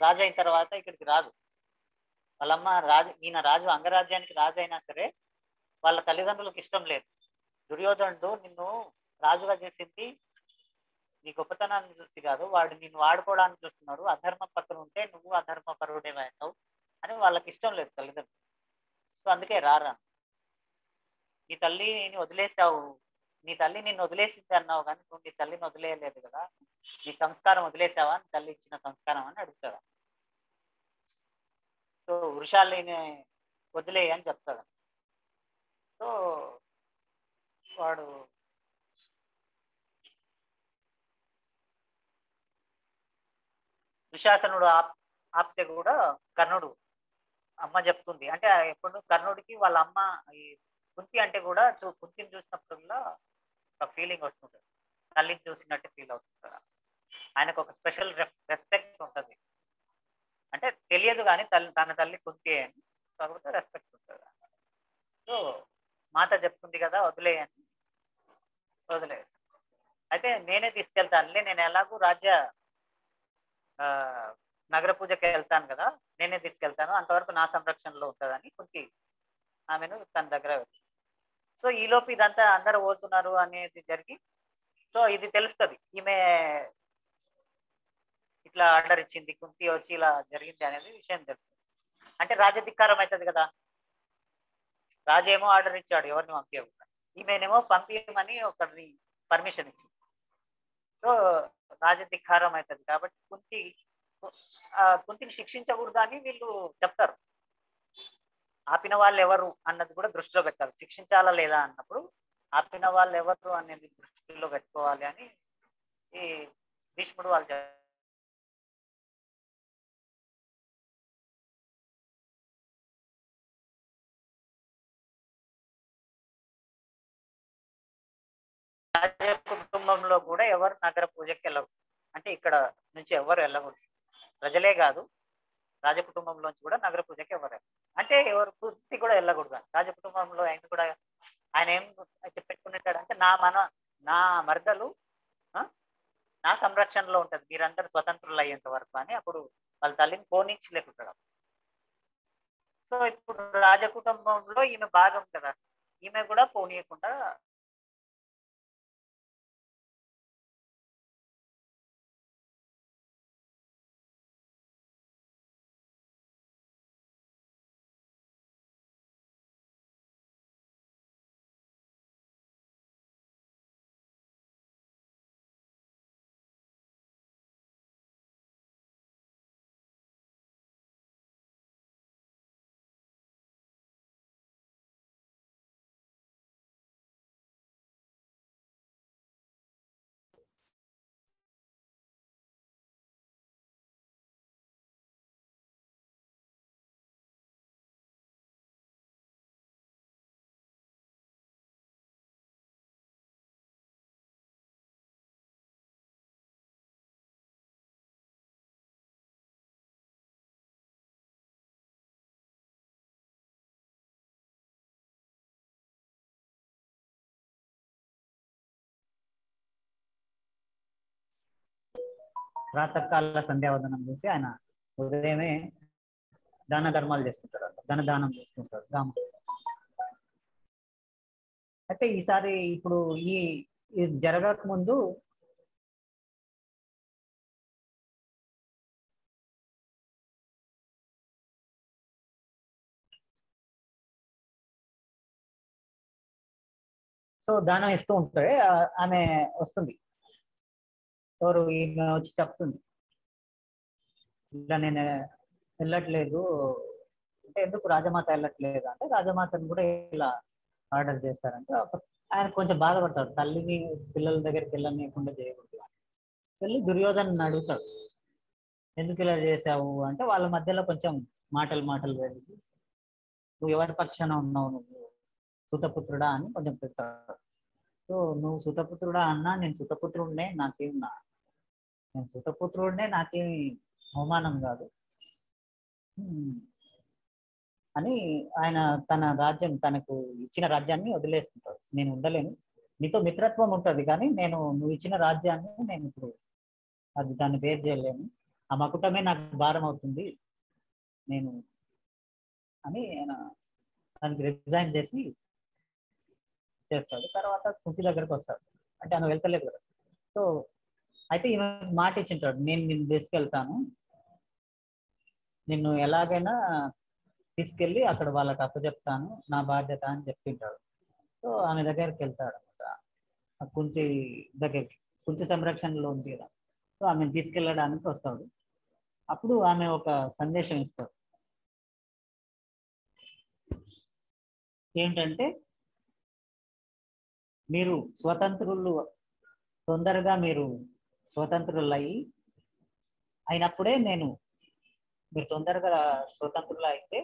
రాజు అయిన తర్వాత ఇక్కడికి రాదు. వాళ్ళమ్మ రాజు ఈయన రాజు అంగరాజ్యానికి రాజు అయినా సరే వాళ్ళ తల్లిదండ్రులకు ఇష్టం లేదు. దుర్యోధనుడు నిన్ను రాజుగా చేసింది నీ గొప్పతనాన్ని చూసి కాదు వాడు నిన్ను వాడుకోవడానికి చూస్తున్నాడు అధర్మ పత్రం ఉంటే నువ్వు అధర్మ పరువుడే అవుతావు అని వాళ్ళకి ఇష్టం లేదు తల్లిదండ్రులు. సో అందుకే రారా. నీ తల్లిని వదిలేసావు నీ తల్లి నిన్ను వదిలేసింది అన్నావు కానీ నువ్వు నీ తల్లిని వదిలేయలేదు కదా. నీ సంస్కారం వదిలేసావా? నీ తల్లి ఇచ్చిన సంస్కారం అని అడుగుతాడు సో వృషాలని వదిలేయని అని చెప్తాడు సో వాడు దుశాసనుడు ఆప్ ఆప్తే కూడా కర్ణుడు అమ్మ చెప్తుంది. అంటే ఎప్పుడు కర్ణుడికి వాళ్ళ అమ్మ ఈ కుంతి అంటే కూడా చూ కుంతిని చూసినప్పుడల్లా ఒక ఫీలింగ్ వస్తుంటుంది తల్లిని చూసినట్టు ఫీల్ అవుతుంది ఆయనకు ఒక స్పెషల్ రెస్పెక్ట్ ఉంటుంది. అంటే తెలియదు కానీ తల్లి తన తల్లి కుంతి అని కాకపోతే రెస్పెక్ట్ ఉంటుంది. సో మాత చెప్తుంది కదా వదిలేయని వదిలే. అయితే నేనే తీసుకెళ్తానులే నేను ఎలాగూ రాజ్య నగర పూజకి వెళ్తాను కదా నేనే తీసుకెళ్తాను అంతవరకు నా సంరక్షణలో ఉంటుందని కుంతి ఆమెను తన దగ్గర వచ్చి సో ఈలోపు ఇదంతా అందరు పోతున్నారు అనేది జరిగి సో ఇది తెలుస్తుంది. ఈమె ఇట్లా ఆర్డర్ ఇచ్చింది కుంతి వచ్చి ఇలా జరిగింది అనేది విషయం తెలుస్తుంది. అంటే రాజధికారం అవుతుంది కదా. రాజేమో ఆర్డర్ ఇచ్చాడు ఎవరిని పంపించకుండా ఈమెనేమో పంపించమని ఒకరిని పర్మిషన్ ఇచ్చింది. సో రాజధికారం అవుతుంది కాబట్టి కుంతి కుంతిని శిక్షించకూడదు అని వీళ్ళు చెప్తారు. ఆపిన వాళ్ళు ఎవరు అన్నది కూడా దృష్టిలో పెట్టాలి. శిక్షించాలా లేదా అన్నప్పుడు ఆపిన వాళ్ళు ఎవరు అనేది దృష్టిలో పెట్టుకోవాలి అని ఈ భీష్ముడు వాళ్ళు కుటుంబంలో కూడా ఎవరు నగర పూజకి వెళ్ళరు. అంటే ఇక్కడ నుంచి ఎవరు వెళ్ళకూడదు. ప్రజలే కాదు. రాజకుటుంబంలోంచి కూడా నగర పూజకి ఎవరు అంటే ఎవరు పూర్తి కూడా వెళ్ళకూడదు. రాజ కుటుంబంలో ఆయన కూడా ఆయన ఏం పెట్టుకునేటాడు అంటే నా మన నా మరదలు నా సంరక్షణలో ఉంటది. మీరందరూ స్వతంత్రులు అయ్యేంత వరకు అని అప్పుడు వాళ్ళ తల్లిని పోనించలేకుంటాడు సో ఇప్పుడు రాజకుటుంబంలో ఈమె భాగం కదా. ఈమె కూడా పోనీయకుండా ప్రాతకాల సంధ్యావందనం చేసి ఆయన ఉదయమే దాన ధర్మాలు చేస్తుంటారు ధన దానం చేస్తుంటారు రామ. అయితే ఈసారి ఇప్పుడు ఈ జరగక ముందు సో దానం ఇస్తూ ఉంటే ఆమె వస్తుంది. ఎవరు ఈమె వచ్చి చెప్తుంది. ఇలా నేను వెళ్ళట్లేదు. అంటే ఎందుకు రాజమాత వెళ్ళట్లేదు అంటే రాజమాతను కూడా ఇలా ఆర్డర్ చేస్తారంటే ఆయన కొంచెం బాధపడతాడు. తల్లిని పిల్లల దగ్గరికి వెళ్ళనీయకుండా చేయకూడదు వెళ్ళి దుర్యోధన అడుగుతాడు. ఎందుకు ఇలా చేసావు అంటే వాళ్ళ మధ్యలో కొంచెం మాటలు మాటలు వెళ్ళి నువ్వు ఎవరి పక్షాన ఉన్నావు? నువ్వు సుతపుత్రుడా? అని కొంచెం పెడతాడు సో నువ్వు సుతపుత్రుడా అన్నా నేను సుతపుత్రుడినే నాకేం నా నేను సుతపుత్రుడినే నాకేమి అవమానం కాదు. అని ఆయన తన రాజ్యం తనకు ఇచ్చిన రాజ్యాన్ని వదిలేస్తుంటాడు. నేను ఉండలేను. నీతో మిత్రత్వం ఉంటుంది కానీ నేను నువ్వు ఇచ్చిన రాజ్యాన్ని నేను ఇప్పుడు అది దాన్ని బేర్ చేయలేను. ఆ మకుటమే నాకు భారం అవుతుంది. నేను అని ఆయన దానికి రిజైన్ చేసి చేస్తాడు. తర్వాత కుంతి దగ్గరకు వస్తాడు. అంటే ఆయన వెళ్తలేదు కదా. సో అయితే ఈమె మాట ఇచ్చింటాడు. నేను నిన్ను తీసుకెళ్తాను. నిన్ను ఎలాగైనా తీసుకెళ్ళి అక్కడ వాళ్ళకి అప్పచెప్తాను. నా బాధ్యత అని చెప్తుంటాడు సో ఆమె దగ్గరికి వెళ్తాడు అనమాట కుంతి దగ్గరికి. కుంతి సంరక్షణలో ఉంది కదా. సో ఆమెను తీసుకెళ్ళడానికి వస్తాడు. అప్పుడు ఆమె ఒక సందేశం ఇస్తాడు. ఏంటంటే మీరు స్వతంత్రులు తొందరగా మీరు స్వతంత్రులయ్యి అయినప్పుడే నేను మీరు తొందరగా స్వతంత్రులు అయితే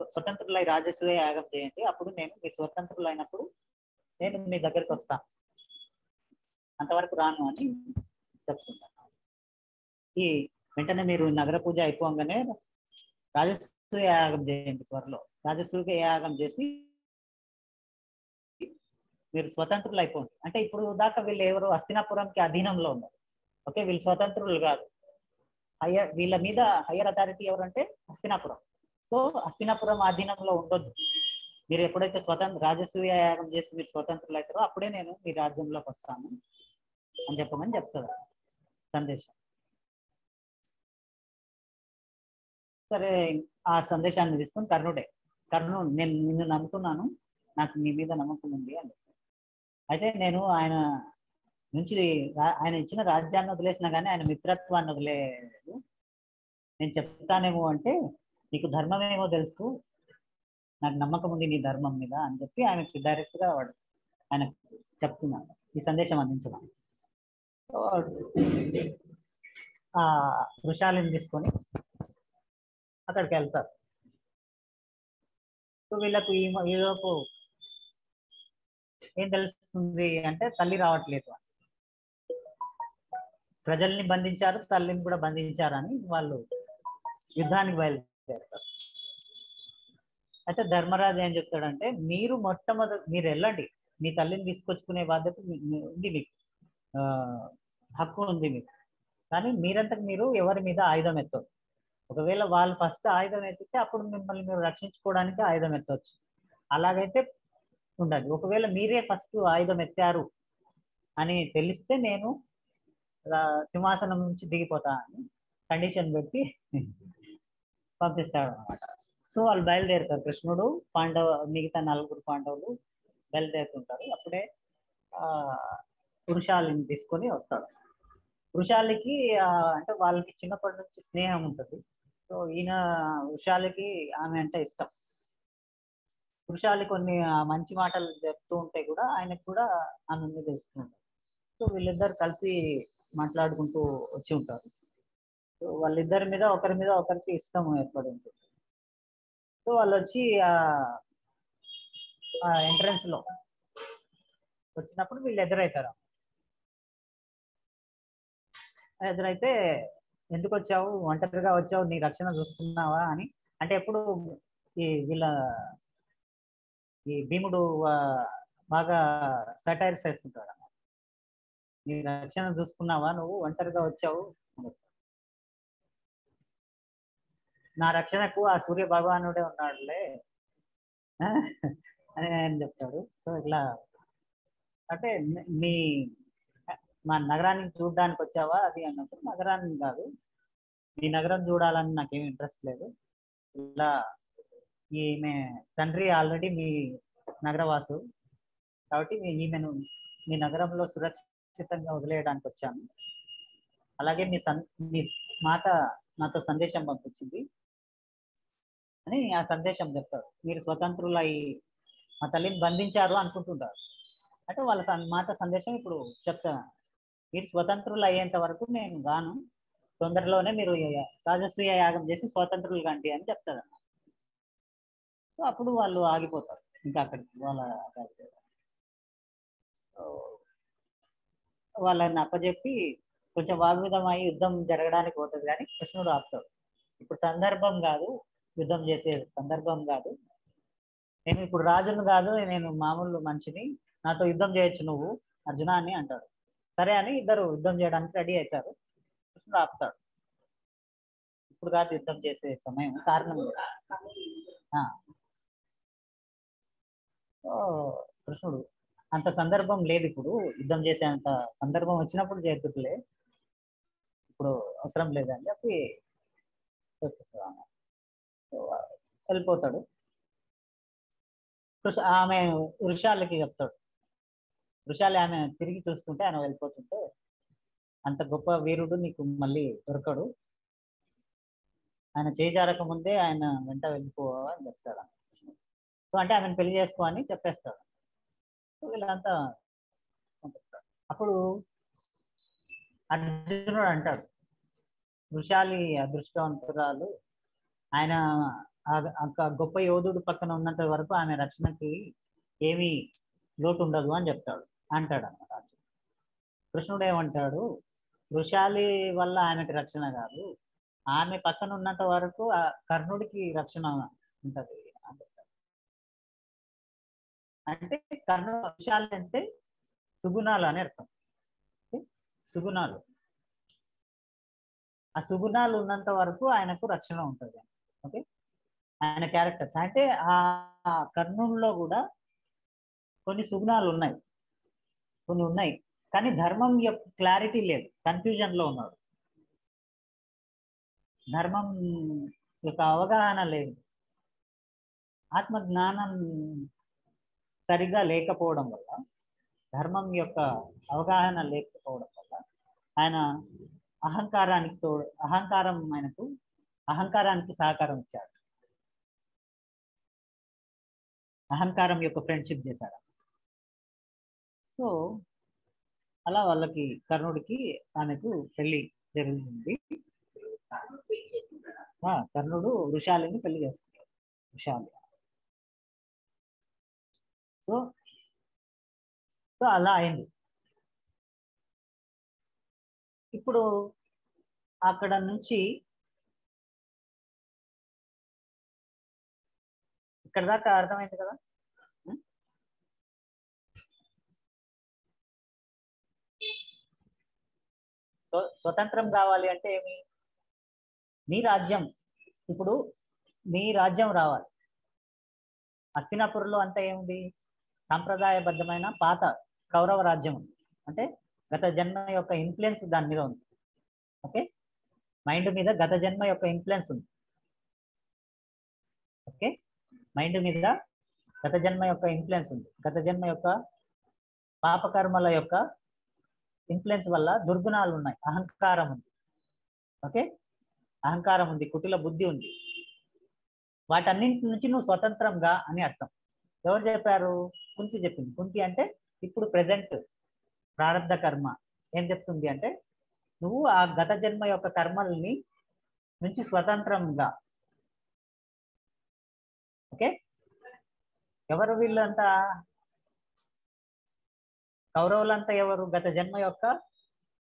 స్వతంత్రులై రాజస్వే యాగం చేయండి. అప్పుడు నేను మీరు స్వతంత్రులు అయినప్పుడు నేను మీ దగ్గరికి వస్తాను అంతవరకు రాను అని చెప్తున్నాను ఈ వెంటనే మీరు నగర పూజ అయిపోగానే రాజస్వ యాగం చేయండి త్వరలో. రాజసూయ యాగం చేసి మీరు స్వతంత్రులు అయిపోండి అంటే ఇప్పుడు దాకా వీళ్ళు ఎవరు హస్తినాపురంకి అధీనంలో ఉన్నారు. ఓకే వీళ్ళు స్వతంత్రులు కాదు. హయ్యర్ వీళ్ళ మీద హయ్యర్ అథారిటీ ఎవరంటే హస్తినాపురం. సో హస్తినాపురం అధీనంలో ఉండొద్దు. మీరు ఎప్పుడైతే స్వతంత్ర రాజసూయ యాగం చేసి మీరు స్వతంత్రులు అవుతారో అప్పుడే నేను మీ రాజ్యంలోకి వస్తాను అని చెప్పమని చెప్తారు. సందేశం. సరే ఆ సందేశాన్ని తీసుకుని కర్ణుడే కర్ణుడు నేను నిన్ను నమ్ముతున్నాను. నాకు నీ మీద నమ్మకం ఉంది అని. అయితే నేను ఆయన నుంచి ఆయన ఇచ్చిన రాజ్యాన్ని వదిలేసినా కానీ ఆయన మిత్రత్వాన్ని వదిలేదు. నేను చెప్తానేమో అంటే నీకు ధర్మం ఏమో తెలుసు నాకు నమ్మకం ఉంది నీ ధర్మం మీద అని చెప్పి ఆయనకి డైరెక్ట్గా వాడు ఆయన చెప్తున్నాడు. ఈ సందేశం అందించడం ఆ వృషాలను తీసుకొని అక్కడికి వెళ్తారు. సో వీళ్ళకు ఈ ఈలోపు ఏం వస్తుంది అంటే తల్లి రావట్లేదు ప్రజల్ని బంధించారు తల్లిని కూడా బంధించారని వాళ్ళు యుద్ధానికి బయలుదేరుతారు. అయితే ధర్మరాజు ఏం చెప్తాడంటే మీరు మొట్టమొదటి మీరు వెళ్ళండి. మీ తల్లిని తీసుకొచ్చుకునే బాధ్యత ఉంది మీకు. హక్కు ఉంది మీకు. కానీ మీరంతకు మీరు ఎవరి మీద ఆయుధం ఎత్తదు ఒకవేళ వాళ్ళు ఫస్ట్ ఆయుధం ఎత్తితే అప్పుడు మిమ్మల్ని మీరు రక్షించుకోవడానికి ఆయుధం ఎత్తవచ్చు అలాగైతే ఉండదు ఒకవేళ మీరే ఫస్ట్ ఆయుధం ఎత్తారు అని తెలిస్తే నేను సింహాసనం నుంచి దిగిపోతా అని కండిషన్ పెట్టి పంపిస్తాడు అనమాట సో వాళ్ళు బయలుదేరుతారు. కృష్ణుడు పాండవ మిగతా నలుగురు పాండవులు బయలుదేరుతుంటారు. అప్పుడే ఆ పురుషాలిని తీసుకొని వస్తాడు. వృషాలకి అంటే వాళ్ళకి చిన్నప్పటి నుంచి స్నేహం ఉంటుంది. సో ఈయన వృషాలకి ఆమె అంటే ఇష్టం. పురుషాలు కొన్ని మంచి మాటలు చెప్తూ ఉంటే కూడా ఆయనకు కూడా ఆమె మీద సో వీళ్ళిద్దరు కలిసి మాట్లాడుకుంటూ వచ్చి ఉంటారు. సో వాళ్ళిద్దరి మీద ఒకరి మీద ఒకరికి ఇష్టం ఏర్పడి ఉంటుంది. సో వాళ్ళు వచ్చి ఆ ఎంట్రన్స్లో వచ్చినప్పుడు వీళ్ళు ఎదురవుతారు ఎదురైతే ఎందుకు వచ్చావు? ఒంటరిగా వచ్చావు నీ రక్షణ చూసుకున్నావా? అని. అంటే ఎప్పుడు ఈ వీళ్ళ ఈ భీముడు బాగా సటైర్స్ చేస్తుంటాడు అన్నమాట. నీ రక్షణ చూసుకున్నావా నువ్వు? ఒంటరిగా వచ్చావు. నా రక్షణకు ఆ సూర్య భగవానుడే ఉన్నాడులే. అని ఆయన చెప్తాడు. సో ఇట్లా అంటే మీ- మా నగరాన్ని చూడడానికి వచ్చావా? అది అన్నప్పుడు నగరాన్ని కాదు. మీ నగరం చూడాలని నాకేం ఇంట్రెస్ట్ లేదు. ఇలా ఈమె తండ్రి ఆల్రెడీ మీ నగరవాసు. కాబట్టి మీ- ఈమెను మీ నగరంలో సురక్షితంగా వదిలేయడానికి వచ్చాను. అలాగే మీ సన్ మీ మాత నాతో సందేశం పంపించింది. అని ఆ సందేశం చెప్తారు మీరు స్వతంత్రులై మా తల్లిని బంధించారు అనుకుంటుంటారు అంటే వాళ్ళ సన్- మాత సందేశం ఇప్పుడు చెప్తా. మీరు స్వతంత్రులు అయ్యేంత వరకు నేను గాను తొందరలోనే మీరు య- రాజసూయ యాగం చేసి స్వతంత్రులు కండి అని చెప్తాదన్నమాట సో అప్పుడు వాళ్ళు ఆగిపోతారు. ఇంకా అక్కడికి వాళ్ళ వాళ్ళని అప్పచెప్పి కొంచెం వాగ్విధం అయి యుద్ధం జరగడానికి పోతుంది కానీ కృష్ణుడు ఆపుతాడు. ఇప్పుడు సందర్భం కాదు యుద్ధం చేసే సందర్భం కాదు. నేను ఇప్పుడు రాజును కాదు నేను మామూలు మనిషిని నాతో యుద్ధం చేయొచ్చు నువ్వు అర్జున అని అంటాడు. సరే అని ఇద్దరు యుద్ధం చేయడానికి రెడీ అవుతారు. కృష్ణుడు ఆపుతాడు. ఇప్పుడు కాదు యుద్ధం చేసే సమయం కారణం కృష్ణుడు అంత సందర్భం లేదు ఇప్పుడు. యుద్ధం చేసే అంత సందర్భం వచ్చినప్పుడు చేతులే ఇప్పుడు అవసరం లేదని చెప్పి వెళ్ళిపోతాడు. కృష్ణ ఆమె వృషాలకి చెప్తాడు. వృషాలు ఆమె తిరిగి చూస్తుంటే ఆయన వెళ్ళిపోతుంటే అంత గొప్ప వీరుడు నీకు మళ్ళీ దొరకడు. ఆయన చేజారక ముందే ఆయన వెంట వెళ్ళిపో అని చెప్తాడు. ఆమె. సో అంటే ఆమెను పెళ్ళి చేసుకో అని చెప్పేస్తాడు. సో వీళ్ళంతా పంపిస్తాడు అప్పుడు అర్జునుడు అంటాడు వృషాలి అదృష్టవంతురాలు. ఆయన గొప్ప యోధుడు పక్కన ఉన్నంత వరకు ఆమె రక్షణకి ఏమీ లోటు ఉండదు అని చెప్తాడు అంటాడు అన్నమాట అర్జునుడు. కృష్ణుడు ఏమంటాడు వృషాలి వల్ల ఆమెకి రక్షణ కాదు. ఆమె పక్కన ఉన్నంత వరకు ఆ కర్ణుడికి రక్షణ ఉంటది. అంటే కర్ణ వృషాలి అంటే సుగుణాలు అని అర్థం. సుగుణాలు. ఆ సుగుణాలు ఉన్నంత వరకు ఆయనకు రక్షణ ఉంటుంది. ఓకే? ఆయన క్యారెక్టర్స్ అంటే ఆ ఆ కర్ణుల్లో కూడా కొన్ని సుగుణాలు ఉన్నాయి. కొన్ని ఉన్నాయి. కానీ ధర్మం యొక్క క్లారిటీ లేదు. కన్ఫ్యూజన్లో ఉన్నాడు. ధర్మం యొక్క అవగాహన లేదు. ఆత్మ జ్ఞానం సరిగా లేకపోవడం వల్ల ధర్మం యొక్క అవగాహన లేకపోవడం వల్ల ఆయన అహంకారానికి తోడు అహంకారం ఆయనకు అహంకారానికి సహకారం ఇచ్చాడు. అహంకారం యొక్క ఫ్రెండ్షిప్ చేశాడు. సో అలా వాళ్ళకి కర్ణుడికి ఆమెకు పెళ్ళి జరిగింది. కర్ణుడు వృషాలిని పెళ్ళి చేసుకుంటాడు. వృషాలి. సో సో అలా అయింది. ఇప్పుడు అక్కడ నుంచి ఇక్కడ దాకా అర్థమైంది కదా? స్వతంత్రం కావాలి అంటే ఏమి? మీ రాజ్యం. ఇప్పుడు మీ రాజ్యం రావాలి. హస్తినాపురంలో అంతా ఏముంది? సాంప్రదాయబద్ధమైన పాత కౌరవ రాజ్యం ఉంది. అంటే గత జన్మ యొక్క ఇన్ఫ్లుయెన్స్ దాని మీద ఉంది. ఓకే? మైండ్ మీద గత జన్మ యొక్క ఇన్ఫ్లుయెన్స్ ఉంది. ఓకే? మైండ్ మీద గత జన్మ యొక్క ఇన్ఫ్లుయెన్స్ ఉంది. గత జన్మ యొక్క పాపకర్మల యొక్క ఇన్ఫ్లుయెన్స్ వల్ల దుర్గుణాలు ఉన్నాయి. అహంకారం ఉంది. ఓకే? అహంకారం ఉంది కుటిల బుద్ధి ఉంది. వాటన్నింటి నుంచి నువ్వు స్వతంత్రంగా అని అర్థం. ఎవరు చెప్పారు? కుంతి చెప్పింది. కుంతి అంటే ఇప్పుడు ప్రజెంట్ ప్రారంభ కర్మ. ఏం చెప్తుంది అంటే నువ్వు ఆ గత జన్మ యొక్క కర్మల్ని నుంచి స్వతంత్రంగా. ఓకే? ఎవరు వీళ్ళంతా? కౌరవులంతా ఎవరు? గత జన్మ యొక్క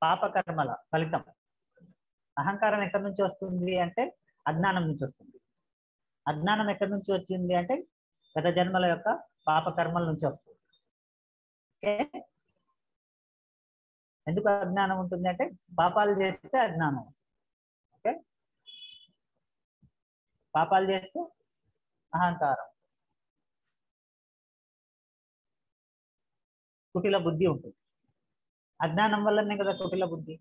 పాపకర్మల ఫలితం. అహంకారం ఎక్కడి నుంచి వస్తుంది అంటే అజ్ఞానం నుంచి వస్తుంది. అజ్ఞానం ఎక్కడి నుంచి వచ్చింది అంటే గత జన్మల యొక్క పాపకర్మల నుంచి వస్తుంది. ఓకే? ఎందుకు అజ్ఞానం ఉంటుంది అంటే పాపాలు చేస్తే అజ్ఞానం. ఓకే? పాపాలు చేస్తే అహంకారం. కుటిల బుద్ధి ఉంటుంది. అజ్ఞానం వల్లనే కదా కుటిల బుద్ధి.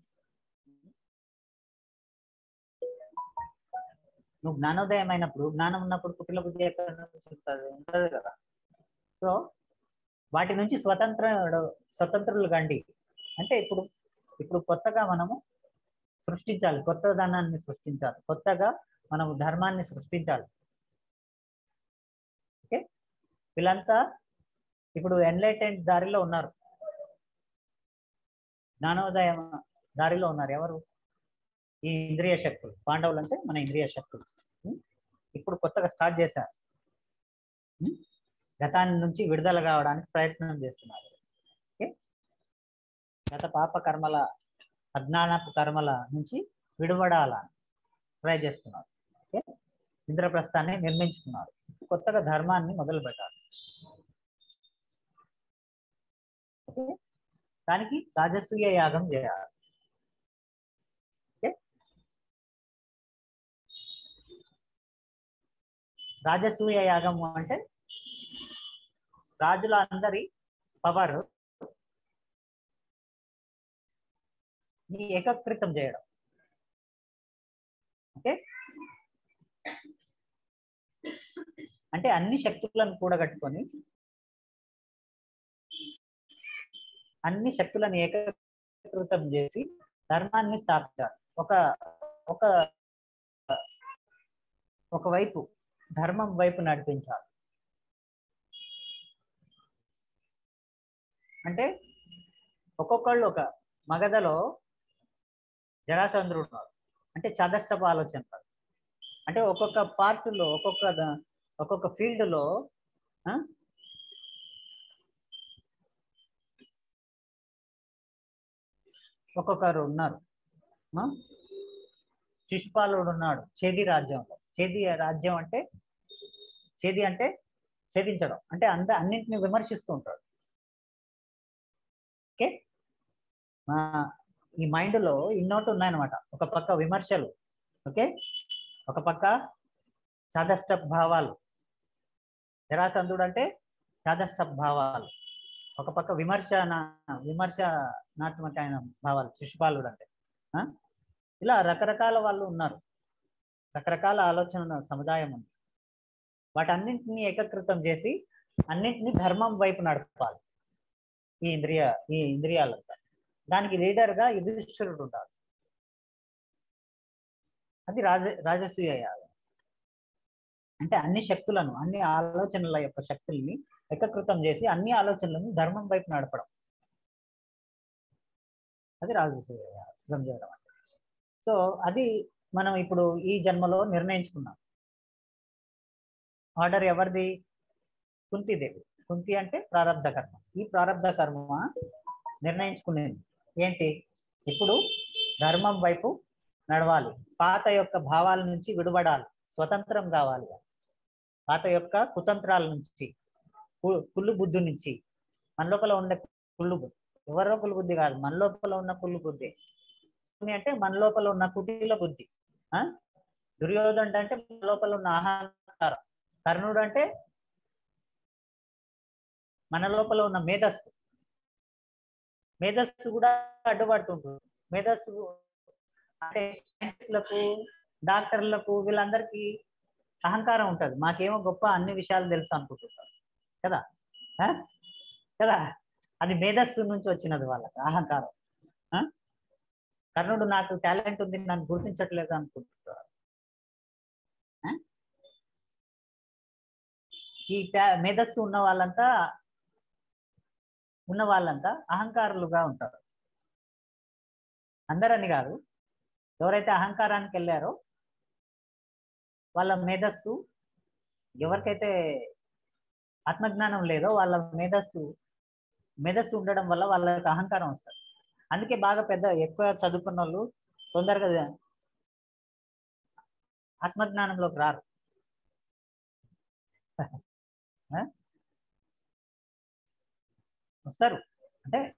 నువ్వు జ్ఞానోదయం అయినప్పుడు జ్ఞానం ఉన్నప్పుడు కుటుంబ బుద్ధి ఎక్కడ ఉంటుంది కదా. సో వాటి నుంచి స్వతంత్ర స్వతంత్రులు కండి. అంటే ఇప్పుడు ఇప్పుడు కొత్తగా మనము సృష్టించాలి. కొత్త ధనాన్ని సృష్టించాలి. కొత్తగా మనము ధర్మాన్ని సృష్టించాలి. ఓకే? వీళ్ళంతా ఇప్పుడు ఎన్లైటెంట్ దారిలో ఉన్నారు. జ్ఞానోదయం దారిలో ఉన్నారు. ఎవరు? ఈ ఇంద్రియ శక్తులు. పాండవులు అంటే మన ఇంద్రియ శక్తులు. ఇప్పుడు కొత్తగా స్టార్ట్ చేశారు గతాన్ని నుంచి విడుదల కావడానికి ప్రయత్నం చేస్తున్నారు. ఓకే? గత పాప కర్మల అజ్ఞానపు కర్మల నుంచి విడువడాలని ట్రై చేస్తున్నారు. ఓకే? ఇంద్రప్రస్థాన్ని నిర్మించుకున్నారు. కొత్తగా ధర్మాన్ని మొదలు పెట్టాలి దానికి రాజసూయ యాగం చేయాలి ఓకే రాజసూయ యాగం అంటే రాజుల అందరి పవర్ని ఏకకృతం చేయడం. ఓకే? అంటే అన్ని శక్తులను కూడగట్టుకొని అన్ని శక్తులను ఏకీకృతం చేసి ధర్మాన్ని స్థాపించాలి. ఒక ఒక ఒకవైపు ధర్మం వైపు నడిపించాలి. అంటే ఒక్కొక్కళ్ళు ఒక మగధలో జరాసంద్రుడు ఉన్నారు. అంటే చదష్టపు ఆలోచన అంటే ఒక్కొక్క పార్ట్లో ఒక్కొక్క ఒక్కొక్క ఫీల్డ్లో ఒక్కొక్కరు ఉన్నారు. శిశుపాలుడు ఉన్నాడు. చేది రాజ్యంలో. చేది రాజ్యం అంటే చేది అంటే ఛేదించడం. అంటే అంద అన్నింటిని విమర్శిస్తూ ఉంటాడు. ఓకే? ఈ మైండ్లో ఇన్నోటి ఉన్నాయన్నమాట ఒక పక్క విమర్శలు ఓకే? ఒక పక్క చాదష్ట భావాలు జరాసంధుడు అంటే చాదష్ట భావాలు ఒక పక్క విమర్శన విమర్శనాత్మకమైన భావాలు శిశుపాలుడు అంటే ఇలా రకరకాల వాళ్ళు ఉన్నారు. రకరకాల ఆలోచన సముదాయం ఉంది. వాటన్నింటినీ ఏకీకృతం చేసి అన్నింటినీ ధర్మం వైపు నడపాలి. ఈ ఇంద్రియ ఈ ఇంద్రియాలంతా. దానికి లీడర్గా యుధిష్ఠిరుడు ఉండాలి. అది రాజ రాజసూయ యాగం. అంటే అన్ని శక్తులను అన్ని ఆలోచనల యొక్క శక్తుల్ని ఏకకృతం చేసి అన్ని ఆలోచనలను ధర్మం వైపు నడపడం. అది రాజసూయ యాగం. చేయడం అంటే. సో అది మనం ఇప్పుడు ఈ జన్మలో నిర్ణయించుకున్నాం. ఆర్డర్ ఎవరిది? కుంతిదేవి కుంతి అంటే ప్రారంధ కర్మ. ఈ ప్రారంధ కర్మ నిర్ణయించుకునేది. ఏంటి? ఇప్పుడు ధర్మం వైపు నడవాలి. పాత యొక్క భావాల నుంచి విడుబడాలి. స్వతంత్రం కావాలి. పాత యొక్క కుతంత్రాల నుంచి కుళ్ళు బుద్ధి నుంచి. మన లోపల ఉండే కుళ్ళు బుద్ధి. ఎవరో కుళ్ళు బుద్ధి కాదు. మన లోపల ఉన్న కుళ్ళు బుద్ధి. అంటే మన లోపల ఉన్న కుటీల బుద్ధి. దుర్యోధనుడు అంటే మన లోపల ఉన్న అహంకారం. కర్ణుడు అంటే మన లోపల ఉన్న మేధస్సు. మేధస్సు కూడా అడ్డుపడుతుంటుంది. మేధస్సు అంటే సైంటిస్టులకు డాక్టర్లకు వీళ్ళందరికీ అహంకారం ఉంటుంది. మాకేమో గొప్ప అన్ని విషయాలు తెలుసు అనుకుంటుంటారు. కదా? ఆ? కదా? అది మేధస్సు నుంచి వచ్చినది వాళ్ళకి అహంకారం. ఆ? కర్ణుడు నాకు టాలెంట్ ఉంది నన్ను గుర్తించట్లేదు అనుకుంటున్నారు ఆ? ఈ మేధస్సు ఉన్న వాళ్ళంతా ఉన్న వాళ్ళంతా అహంకారులుగా ఉంటారు. అందరని కాదు. ఎవరైతే అహంకారానికి వెళ్ళారో వాళ్ళ మేధస్సు ఎవరికైతే ఆత్మజ్ఞానం లేదో వాళ్ళ మేధస్సు మేధస్సు ఉండడం వల్ల వాళ్ళకి అహంకారం వస్తుంది. అందుకే బాగా పెద్ద ఎక్కువ చదువుకున్న వాళ్ళు తొందరగా ఆత్మజ్ఞానంలోకి రారు. వస్తారు. అంటే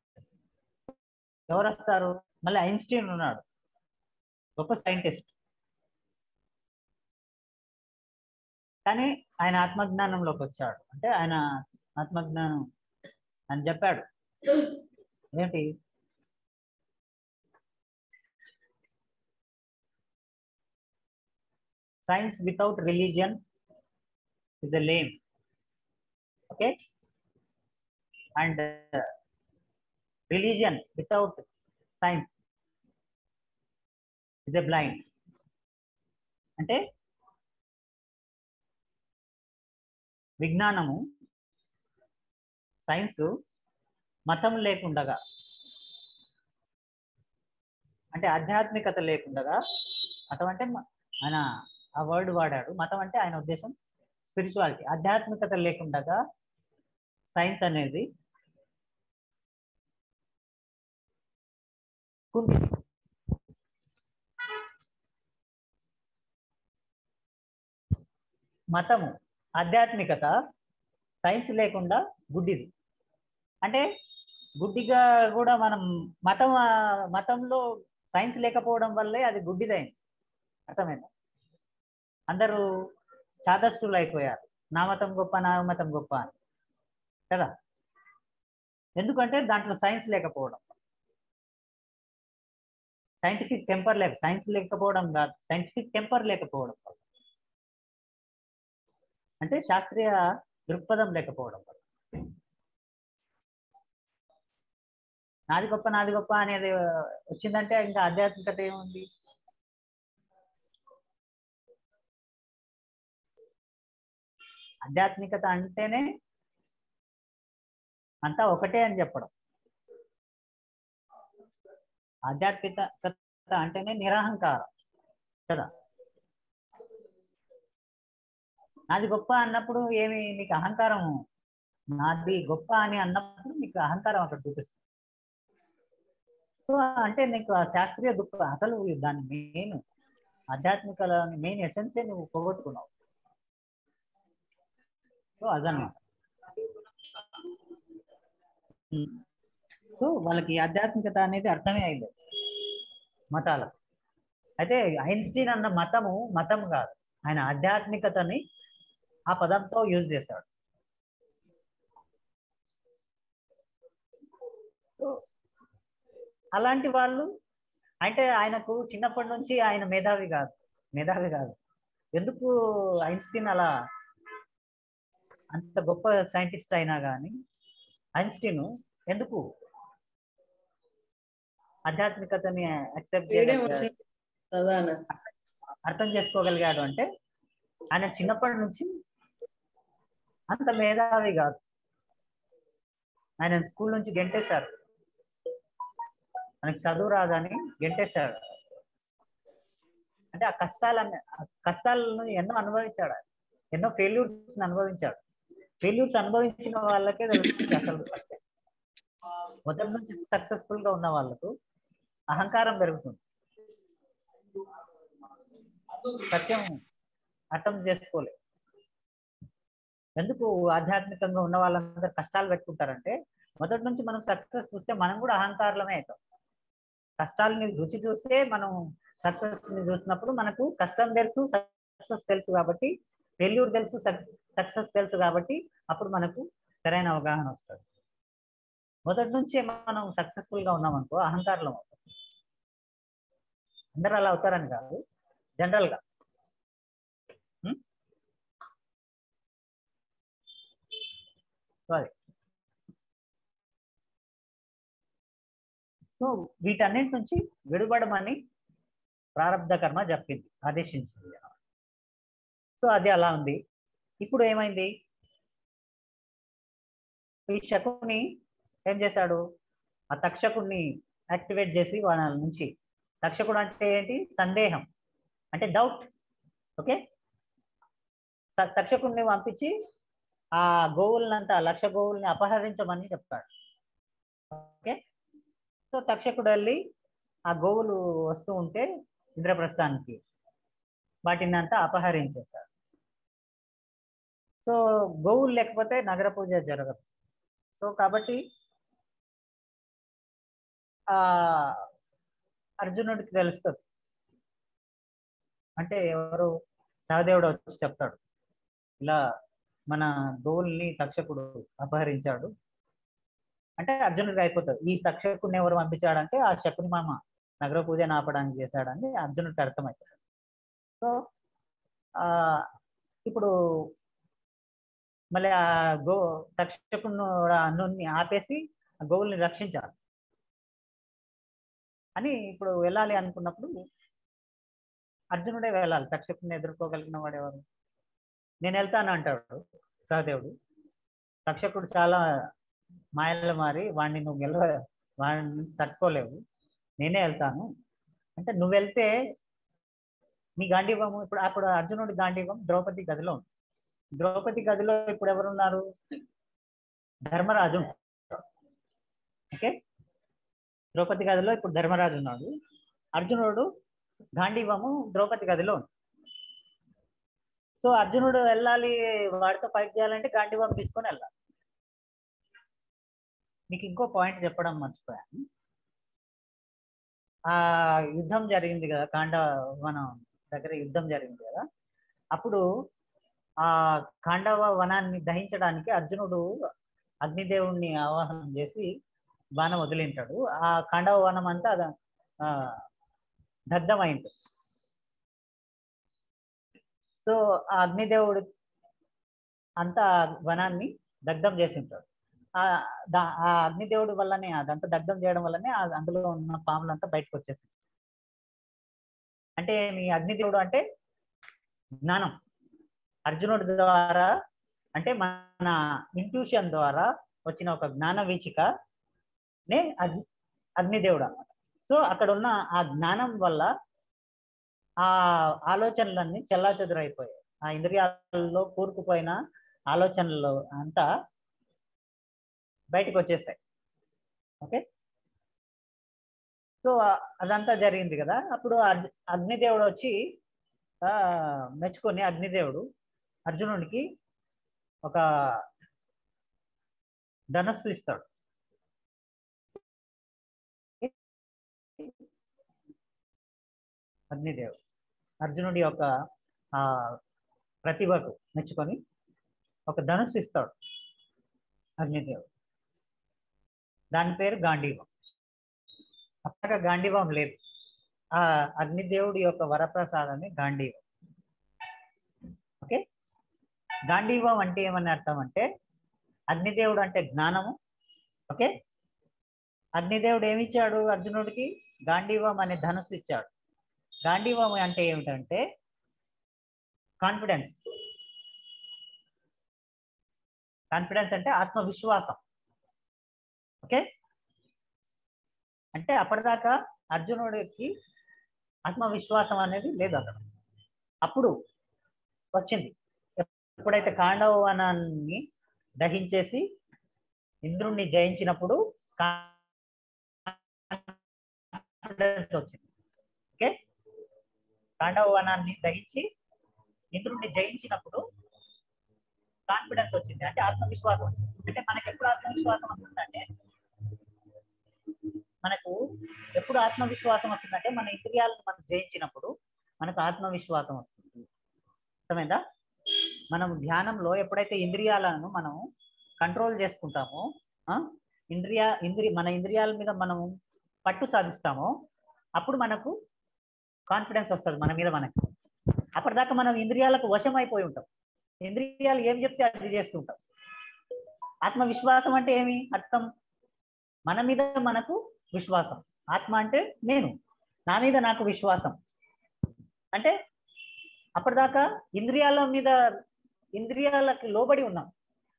ఎవరు వస్తారు? మళ్ళీ ఐన్స్టీన్ ఉన్నాడు. గొప్ప సైంటిస్ట్. కానీ ఆయన ఆత్మజ్ఞానంలోకి వచ్చాడు. అంటే ఆయన ఆత్మజ్ఞానం అని చెప్పాడు. ఏంటి? Science without religion is a lame okay and religion without science is a blind అంటే విజ్ఞానము సైన్స్ మతం లేకుండగా అంటే ఆధ్యాత్మికత లేకుండగా మతం అంటే మ- ఆయన ఆ వర్డ్ వాడాడు మతం అంటే ఆయన ఉద్దేశం స్పిరిచువాలిటీ ఆధ్యాత్మికత లేకుండా సైన్స్ అనేది మతము ఆధ్యాత్మికత సైన్స్ లేకుండా గుడ్డిది. అంటే గుడ్డిగా కూడా మనం మతం మతంలో సైన్స్ లేకపోవడం వల్లే అది గుడ్డిదైంది. అర్థమైందా? అందరూ చాదస్తులు అయిపోయారు నా మతం గొప్ప నా మతం గొప్ప అని. కదా? ఎందుకంటే దాంట్లో సైన్స్ లేకపోవడం. సైంటిఫిక్ టెంపర్ లేక సైన్స్ లేకపోవడం కాదు. సైంటిఫిక్ టెంపర్ లేకపోవడం అంటే శాస్త్రీయ దృక్పథం లేకపోవడం నాది గొప్ప నాది గొప్ప అనేది వచ్చిందంటే ఇంకా ఆధ్యాత్మికత ఏముంది? ఆధ్యాత్మికత అంటేనే అంతా ఒకటే అని చెప్పడం. ఆధ్యాత్మికత అంటేనే నిరహంకారం కదా? నాది గొప్ప అన్నప్పుడు ఏమి నీకు అహంకారం? నాది గొప్ప అని అన్నప్పుడు నీకు అహంకారం అక్కడ చూపిస్తుంది. సో అంటే నీకు ఆ శాస్త్రీయ దుఃఖ అసలు దాని మెయిన్ ఆధ్యాత్మికలోని మెయిన్ ఎసెన్సే నువ్వు పోగొట్టుకున్నావు. సో అదనమాట. సో వాళ్ళకి ఆధ్యాత్మికత అనేది అర్థమే అయింది మతాలకు. అయితే ఐన్స్టీన్ అన్న మతము మతం కాదు. ఆయన ఆధ్యాత్మికతని ఆ పదంతో యూజ్ చేశాడు. సో అలాంటి వాళ్ళు అంటే ఆయనకు చిన్నప్పటి నుంచి ఆయన మేధావి కాదు. మేధావి కాదు. ఎందుకు ఐన్స్టీన్ అలా అంత గొప్ప సైంటిస్ట్ అయినా కానీ ఐన్స్టీన్ ఎందుకు ఆధ్యాత్మికతని అక్సెప్ట్ ప్రధాన. అర్థం చేసుకోగలిగాడు అంటే ఆయన చిన్నప్పటి నుంచి అంత మేధావి కాదు. ఆయన స్కూల్ నుంచి గెంటేశారు. మనకి చదువు రాదని గెంటేశాడు. అంటే ఆ కష్టాలన్నీ కష్టాలను ఎన్నో అనుభవించాడు. ఎన్నో ఫెయిల్యూర్స్ అనుభవించాడు. ఫెయిల్యూర్స్ అనుభవించిన వాళ్ళకే తెలుస్తుంది అసలు. మొదటి నుంచి సక్సెస్ఫుల్గా ఉన్న వాళ్ళకు అహంకారం పెరుగుతుంది. సత్యం అర్థం చేసుకోలే. ఎందుకు ఆధ్యాత్మికంగా ఉన్న వాళ్ళందరూ కష్టాలు పెట్టుకుంటారంటే మొదటి నుంచి మనం సక్సెస్ చూస్తే మనం కూడా అహంకారమే అవుతాం. కష్టాలని రుచి చూస్తే మనం సక్సెస్ని చూసినప్పుడు మనకు కష్టం తెలుసు సక్సెస్ తెలుసు కాబట్టి ఫెయిల్యూర్ తెలుసు సక్సెస్ తెలుసు కాబట్టి అప్పుడు మనకు సరైన అవగాహన వస్తుంది. మొదటి నుంచే మనం సక్సెస్ఫుల్గా ఉన్నాం అనుకో అహంకారంలో అవుతాం అందరూ అలా అవుతారని కాదు. జనరల్గా. Hmm? సో వీటన్నింటి వీటన్నిటి నుంచి విడుబడమని ప్రారంభ కర్మ చెప్పింది ఆదేశించింది. సో అది అలా ఉంది. ఇప్పుడు ఏమైంది? ఈ శకుని ఏం చేశాడు? ఆ తక్షకుడిని యాక్టివేట్ చేసి వాళ్ళ నుంచి. తక్షకుడు అంటే ఏంటి? సందేహం. అంటే డౌట్ ఓకే? తక్షకుడిని పంపించి ఆ గోవులనంతా లక్ష గోవుల్ని అపహరించమని చెప్తాడు. ఓకే? సో తక్షకుడు వెళ్ళి ఆ గోవులు వస్తూ ఉంటే ఇంద్రప్రస్థానికి వాటిని అంతా అపహరించేశాడు. సో గోవులు లేకపోతే నగర పూజ జరగదు. సో కాబట్టి ఆ అర్జునుడికి తెలుస్తుంది. అంటే ఎవరు సహదేవుడు వచ్చి చెప్తాడు. ఇలా మన గోవుల్ని తక్షకుడు అపహరించాడు. అంటే అర్జునుడికి అయిపోతుంది. ఈ తక్షకుడిని ఎవరు పంపించాడంటే ఆ శకుని మామ నగర పూజ ఆపడానికి చేశాడని అర్జునుడికి అర్థమవుతాడు సో ఆ ఇప్పుడు మళ్ళీ ఆ గో తక్షకుడు అన్నుని ఆపేసి ఆ గోవుల్ని రక్షించాలి. అని ఇప్పుడు వెళ్ళాలి అనుకున్నప్పుడు అర్జునుడే వెళ్ళాలి. తక్షకుని ఎదుర్కోగలిగిన వాడేవారు నేను వెళ్తాను అంటాడు సహదేవుడు. తక్షకుడు చాలా మాయలు మారి వాడిని నువ్వు గెలవ వాడిని తట్టుకోలేవు. నేనే వెళ్తాను. అంటే నువ్వు వెళ్తే నీ గాంధీవం ఇప్పుడు అప్పుడు అర్జునుడి గాంధీవం ద్రౌపది గదిలో ఉంది. ద్రౌపది గదిలో ఇప్పుడు ఎవరున్నారు? ధర్మరాజు ఓకే? ద్రౌపది గదిలో ఇప్పుడు ధర్మరాజు ఉన్నాడు. అర్జునుడు గాంధీవము ద్రౌపది గదిలో ఉంది. సో అర్జునుడు వెళ్ళాలి వాడితో ఫైట్ చేయాలంటే గాంధీవం తీసుకొని వెళ్ళాలి. మీకు ఇంకో పాయింట్ చెప్పడం మర్చిపోయాను. ఆ యుద్ధం జరిగింది కదా కాండ మనం దగ్గర యుద్ధం జరిగింది కదా. అప్పుడు ఆ ఖాండవ వనాన్ని దహించడానికి అర్జునుడు అగ్నిదేవుణ్ణి ఆవాహనం చేసి బాణం వదిలింటాడు. ఆ ఖాండవ వనం అంతా దగ్ధమైంది. సో ఆ అగ్నిదేవుడు అంతా వనాన్ని దగ్ధం చేసి ఉంటాడు ఆ అగ్నిదేవుడు అగ్నిదేవుడి వల్లనే అదంతా దగ్ధం చేయడం వల్లనే అందులో ఉన్న పాములంతా బయటకు వచ్చేసింది. అంటే మీ అగ్నిదేవుడు అంటే జ్ఞానం. అర్జునుడి ద్వారా అంటే మన ఇంట్యూషన్ ద్వారా వచ్చిన ఒక జ్ఞాన వీచికనే అగ్ని అగ్నిదేవుడు అన్నమాట సో అక్కడ ఉన్న ఆ జ్ఞానం వల్ల ఆ ఆలోచనలన్నీ చెల్లాచెదురైపోయాయి. ఆ ఇంద్రియాలలో కూరుకుపోయిన ఆలోచనలు అంతా బయటకు వచ్చేస్తాయి ఓకే? సో అదంతా జరిగింది కదా. అప్పుడు అగ్నిదేవుడు వచ్చి మెచ్చుకొని అగ్నిదేవుడు అర్జునుడికి ఒక ధనస్సు ఇస్తాడు. అగ్నిదేవుడు అర్జునుడి యొక్క ఆ ప్రతిభకు మెచ్చుకొని ఒక ధనుస్సు ఇస్తాడు అగ్నిదేవుడు దాని పేరు గాంధీవం అప్పగా గాంధీవం లేదు. ఆ అగ్నిదేవుడి యొక్క వరప్రసాదమే గాంధీవం ఓకే గాంధీవం అంటే ఏమని అర్థం అంటే అగ్నిదేవుడు అంటే జ్ఞానము ఓకే? అగ్నిదేవుడు ఏమిచ్చాడు అర్జునుడికి? గాంధీవం అనే ధనుసు ఇచ్చాడు. గాంధీవం అంటే ఏమిటంటే కాన్ఫిడెన్స్ కాన్ఫిడెన్స్ అంటే ఆత్మవిశ్వాసం. ఓకే? అంటే అప్పటిదాకా అర్జునుడికి ఆత్మవిశ్వాసం అనేది లేదు అక్కడ. అప్పుడు వచ్చింది. ఎప్పుడైతే కాండవ వనాన్ని దహించేసి ఇంద్రుణ్ణి జయించినప్పుడు వచ్చింది. ఓకే? కాండవ వనాన్ని దహించి ఇంద్రుణ్ణి జయించినప్పుడు కాన్ఫిడెన్స్ వచ్చింది. అంటే ఆత్మవిశ్వాసం వచ్చింది. అంటే మనకి ఎప్పుడు ఆత్మవిశ్వాసం వస్తుందంటే మనకు ఎప్పుడు ఎప్పుడు ఆత్మవిశ్వాసం వస్తుందంటే మన ఇంద్రియాలను మనం జయించినప్పుడు మనకు ఆత్మవిశ్వాసం వస్తుంది. అర్థమైందా? మనం ధ్యానంలో ఎప్పుడైతే ఇంద్రియాలను మనం కంట్రోల్ చేసుకుంటామో ఆ, ఇంద్రియ ఇంద్రి మన ఇంద్రియాల మీద మనం పట్టు సాధిస్తామో అప్పుడు మనకు కాన్ఫిడెన్స్ వస్తుంది మన మీద మనకి. అప్పటిదాకా మనం ఇంద్రియాలకు వశం అయిపోయి ఉంటాం. ఇంద్రియాలు ఏం చెప్తే అది చేస్తుంటాం ఆత్మవిశ్వాసం అంటే ఏమి? అర్థం. మన మీద మనకు విశ్వాసం. ఆత్మ అంటే నేను. నా మీద నాకు విశ్వాసం. అంటే అప్పటిదాకా ఇంద్రియాల మీద ఇంద్రియాలకు లోబడి ఉన్నాం.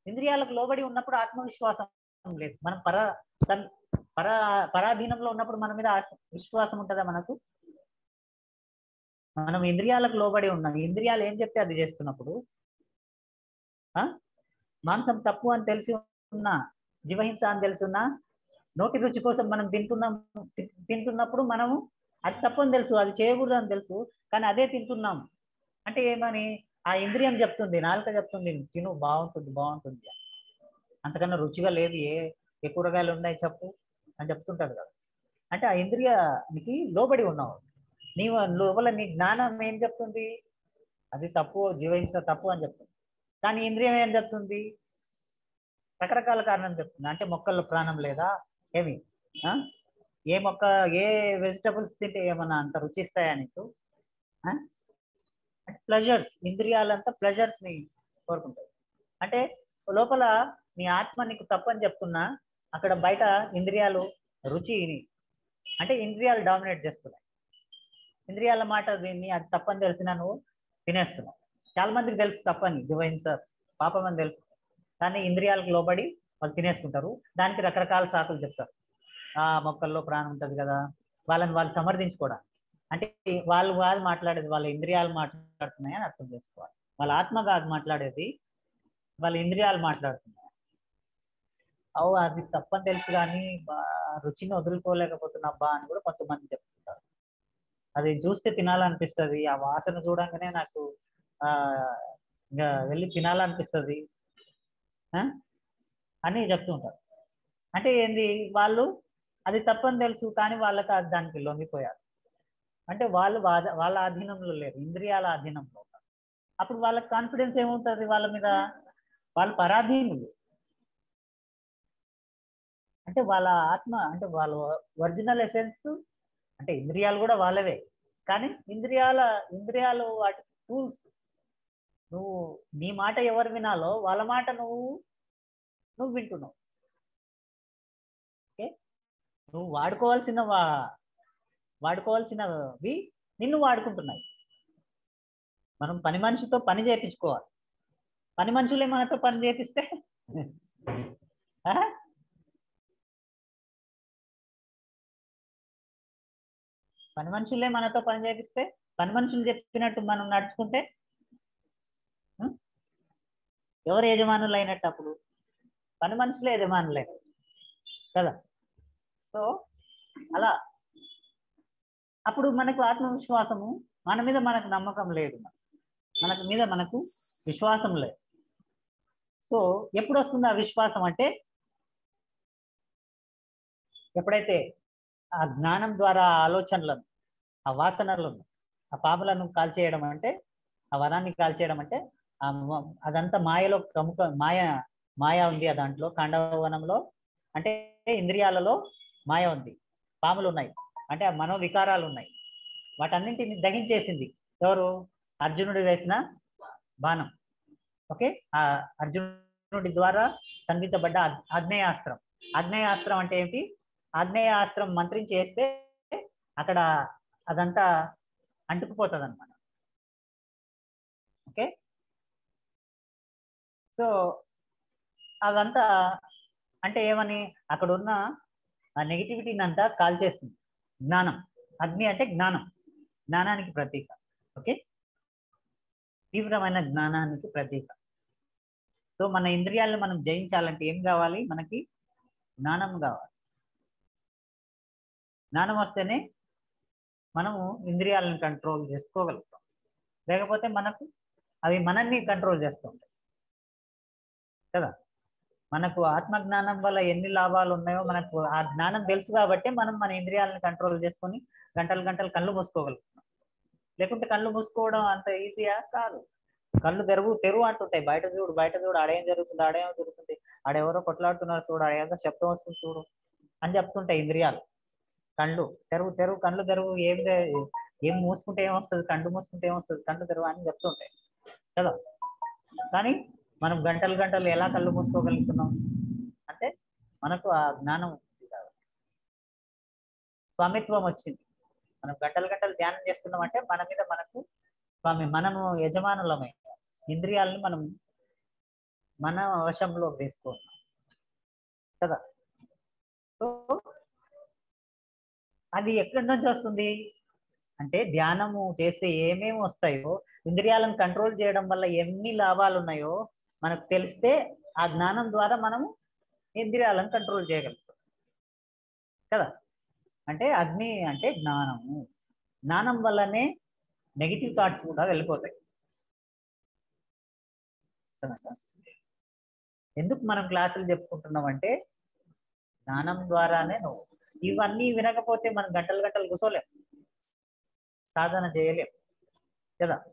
ఇంద్రియాలకు లోబడి ఉన్నప్పుడు ఆత్మవిశ్వాసం లేదు. మనం పర తన్- పర పరాధీనంలో ఉన్నప్పుడు మన మీద విశ్వాసం ఉంటుందా మనకు? మనం ఇంద్రియాలకు లోబడి ఉన్నాం. ఇంద్రియాలు ఏం చెప్తే అది చేస్తున్నప్పుడు? ఆ? మాంసం తప్పు అని తెలిసి ఉన్నా జీవహింస అని తెలిసి ఉన్నా నోటి రుచి కోసం మనం తింటున్నాం తింటున్నప్పుడు మనము అది తప్పు అని తెలుసు అది చేయకూడదు అని తెలుసు కానీ అదే తింటున్నాం. అంటే ఏమని? ఆ ఇంద్రియం చెప్తుంది నాలుక చెప్తుంది తిను బాగుంటుంది బాగుంటుంది. అంతకన్నా రుచిగా లేదు ఏ ఏ కూరగాయలు ఉన్నాయి చెప్పు అని చెప్తుంటారు కదా. అంటే ఆ ఇంద్రియానికి లోబడి ఉన్నావు. నీ లోపల నీ జ్ఞానం ఏం చెప్తుంది? అది తప్పు జీవహింస తప్పు అని చెప్తుంది. కానీ ఇంద్రియం ఏం చెప్తుంది? రకరకాల కారణం చెప్తుంది. అంటే మొక్కల్లో ప్రాణం లేదా? ఏమి? ఆ? ఏ మొక్క ఏ వెజిటబుల్స్ తింటే ఏమన్నా అంత రుచిస్తాయా నీకు? ప్లెజర్స్ ఇంద్రియాలంతా ప్లెజర్స్ని కోరుకుంటాయి. అంటే లోపల నీ ఆత్మ నీకు తప్పని చెప్తున్నా అక్కడ బయట ఇంద్రియాలు రుచిని అంటే ఇంద్రియాలు డామినేట్ చేస్తున్నాయి. ఇంద్రియాల మాట దీన్ని అది తప్పని తెలిసినా నువ్వు తినేస్తున్నావు. చాలా మందికి తెలుసు తప్పని జీవహింస పాపం అని తెలుసు. కానీ ఇంద్రియాలకు లోబడి వాళ్ళు తినేసుకుంటారు దానికి రకరకాల సాకులు చెప్తారు. ఆ మొక్కల్లో ప్రాణం ఉంటుంది కదా వాళ్ళని వాళ్ళు సమర్థించుకోవడానికి. అంటే వాళ్ళు కాదు మాట్లాడేది వాళ్ళ ఇంద్రియాలు మాట్లాడుతున్నాయి అని అర్థం చేసుకోవాలి. వాళ్ళ ఆత్మ కాదు మాట్లాడేది వాళ్ళ ఇంద్రియాలు మాట్లాడుతున్నాయి. అవు అది తప్పని తెలుసు కానీ రుచిని వదులుకోలేకపోతున్నా బా అని కూడా కొంతమంది చెప్తుంటారు. అది చూస్తే తినాలనిపిస్తుంది ఆ వాసన చూడంగానే నాకు ఆ ఇంకా వెళ్ళి తినాలనిపిస్తుంది. ఆ? అని చెప్తుంటారు. అంటే ఏంది వాళ్ళు అది తప్పని తెలుసు కానీ వాళ్ళకి అది దానికి లొంగిపోయారు. అంటే వాళ్ళు వాళ్ళ ఆధీనంలో లేరు ఇంద్రియాల ఆధీనంలో అప్పుడు వాళ్ళకి కాన్ఫిడెన్స్ ఏముంటది వాళ్ళ మీద? వాళ్ళు పరాధీనులు. అంటే వాళ్ళ ఆత్మ అంటే వాళ్ళ ఒరిజినల్ ఎసెన్స్ అంటే ఇంద్రియాలు కూడా వాళ్ళవే. కానీ ఇంద్రియాల ఇంద్రియాలు వాటి టూల్స్ నువ్వు నీ మాట ఎవరు వినాలో వాళ్ళ మాట నువ్వు నువ్వు వింటున్నావు. ఓకే? నువ్వు వాడుకోవాల్సిన వాడుకోవాల్సినవి నిన్ను వాడుకుంటున్నాయి. మనం పని మనిషితో పని చేయించుకోవాలి పని మనుషులే మనతో పని చేపిస్తే? పని మనుషులే మనతో పని చేపిస్తే పని మనుషులు చెప్పినట్టు మనం నడుచుకుంటే? ఎవరు యజమానులు అయినట్టు అప్పుడు పని మనుషులే యజమానులే కదా. సో అలా అప్పుడు మనకు ఆత్మవిశ్వాసము మన మీద మనకు నమ్మకం లేదు. మనకు మీద మనకు విశ్వాసం లేదు. సో ఎప్పుడు వస్తుంది ఆ విశ్వాసం అంటే ఎప్పుడైతే ఆ జ్ఞానం ద్వారా ఆలోచనలను ఆ వాసనలను ఆ పాములను కాల్చేయడం అంటే ఆ వనాన్ని కాల్చేయడం అంటే ఆ అదంతా మాయలో ప్రముఖ మాయ మాయ ఉంది ఆ దాంట్లో. కాండవనంలో అంటే ఇంద్రియాలలో మాయ ఉంది. పాములు ఉన్నాయి. అంటే ఆ మనోవికారాలు ఉన్నాయి. వాటన్నింటిని దహించేసింది ఎవరు? అర్జునుడు వేసిన బాణం. ఓకే? ఆ అర్జునుడి ద్వారా సంధించబడ్డ ఆగ్నేయాస్త్రం. ఆగ్నేయాస్త్రం అంటే ఏంటి? ఆగ్నేయాస్త్రం మంత్రించి వేస్తే అక్కడ అదంతా అంటుకుపోతుంది అనమాట ఓకే? సో అదంతా అంటే ఏమని? అక్కడ ఉన్న ఆ నెగిటివిటీని అంతా కాల్చేస్తుంది జ్ఞానం. అగ్ని అంటే జ్ఞానం. జ్ఞానానికి ప్రతీక. ఓకే? తీవ్రమైన జ్ఞానానికి ప్రతీక. సో మన ఇంద్రియాలను మనం జయించాలంటే ఏం కావాలి? మనకి జ్ఞానం కావాలి. జ్ఞానం వస్తేనే మనము ఇంద్రియాలను కంట్రోల్ చేసుకోగలుగుతాం. లేకపోతే మనకు అవి మనల్ని కంట్రోల్ చేస్తూ ఉంటాయి. కదా? మనకు ఆత్మ జ్ఞానం వల్ల ఎన్ని లాభాలు ఉన్నాయో మనకు ఆ జ్ఞానం తెలుసు కాబట్టి మనం మన ఇంద్రియాలను కంట్రోల్ చేసుకొని గంటలు గంటలు కళ్ళు మూసుకోగలుగుతున్నాం. లేకుంటే కళ్ళు మూసుకోవడం అంత ఈజీయా కాదు. కళ్ళు తెరువు తెరువు అంటుంటాయి. బయట చూడు బయట చూడు ఆడేం జరుగుతుంది ఆడేం జరుగుతుంది ఆడెవరో కొట్లాడుతున్నారు చూడు ఆడేదో శబ్దం వస్తుంది చూడు అని చెప్తుంటాయి ఇంద్రియాలు. కళ్ళు తెరువు తెరువు కళ్ళు తెరువు ఏం ఏం మూసుకుంటే ఏమొస్తుంది కళ్ళు మూసుకుంటే ఏమొస్తుంది కళ్ళు తెరువు అని చెప్తుంటాయి. కదా? కానీ మనం గంటలు గంటలు ఎలా కళ్ళు మూసుకోగలుగుతున్నాం? అంటే మనకు ఆ జ్ఞానం ఉంది కాబట్టి. స్వామిత్వం వచ్చింది. మనం గంటలు గంటలు ధ్యానం చేస్తున్నాం అంటే మన మీద మనకు స్వామి మనము యజమానులమై. ఇంద్రియాలను మనం మన వశంలో వేసుకున్నాం కదా? సో అది ఎక్కడి నుంచి వస్తుంది? అంటే ధ్యానము చేస్తే ఏమేమి వస్తాయో ఇంద్రియాలను కంట్రోల్ చేయడం వల్ల ఎన్ని లాభాలు ఉన్నాయో మనకు తెలిస్తే ఆ జ్ఞానం ద్వారా మనము ఇంద్రియాలను కంట్రోల్ చేయగలుగుతాం. కదా? అంటే అగ్ని అంటే జ్ఞానము. జ్ఞానం వల్లనే నెగిటివ్ థాట్స్ కూడా వెళ్ళిపోతాయి. ఎందుకు మనం క్లాసులు చెప్పుకుంటున్నాం అంటే జ్ఞానం ద్వారానే నువ్వు. ఇవన్నీ వినకపోతే మనం గంటలు గంటలు కూర్చోలేం. సాధన చేయలేం. కదా?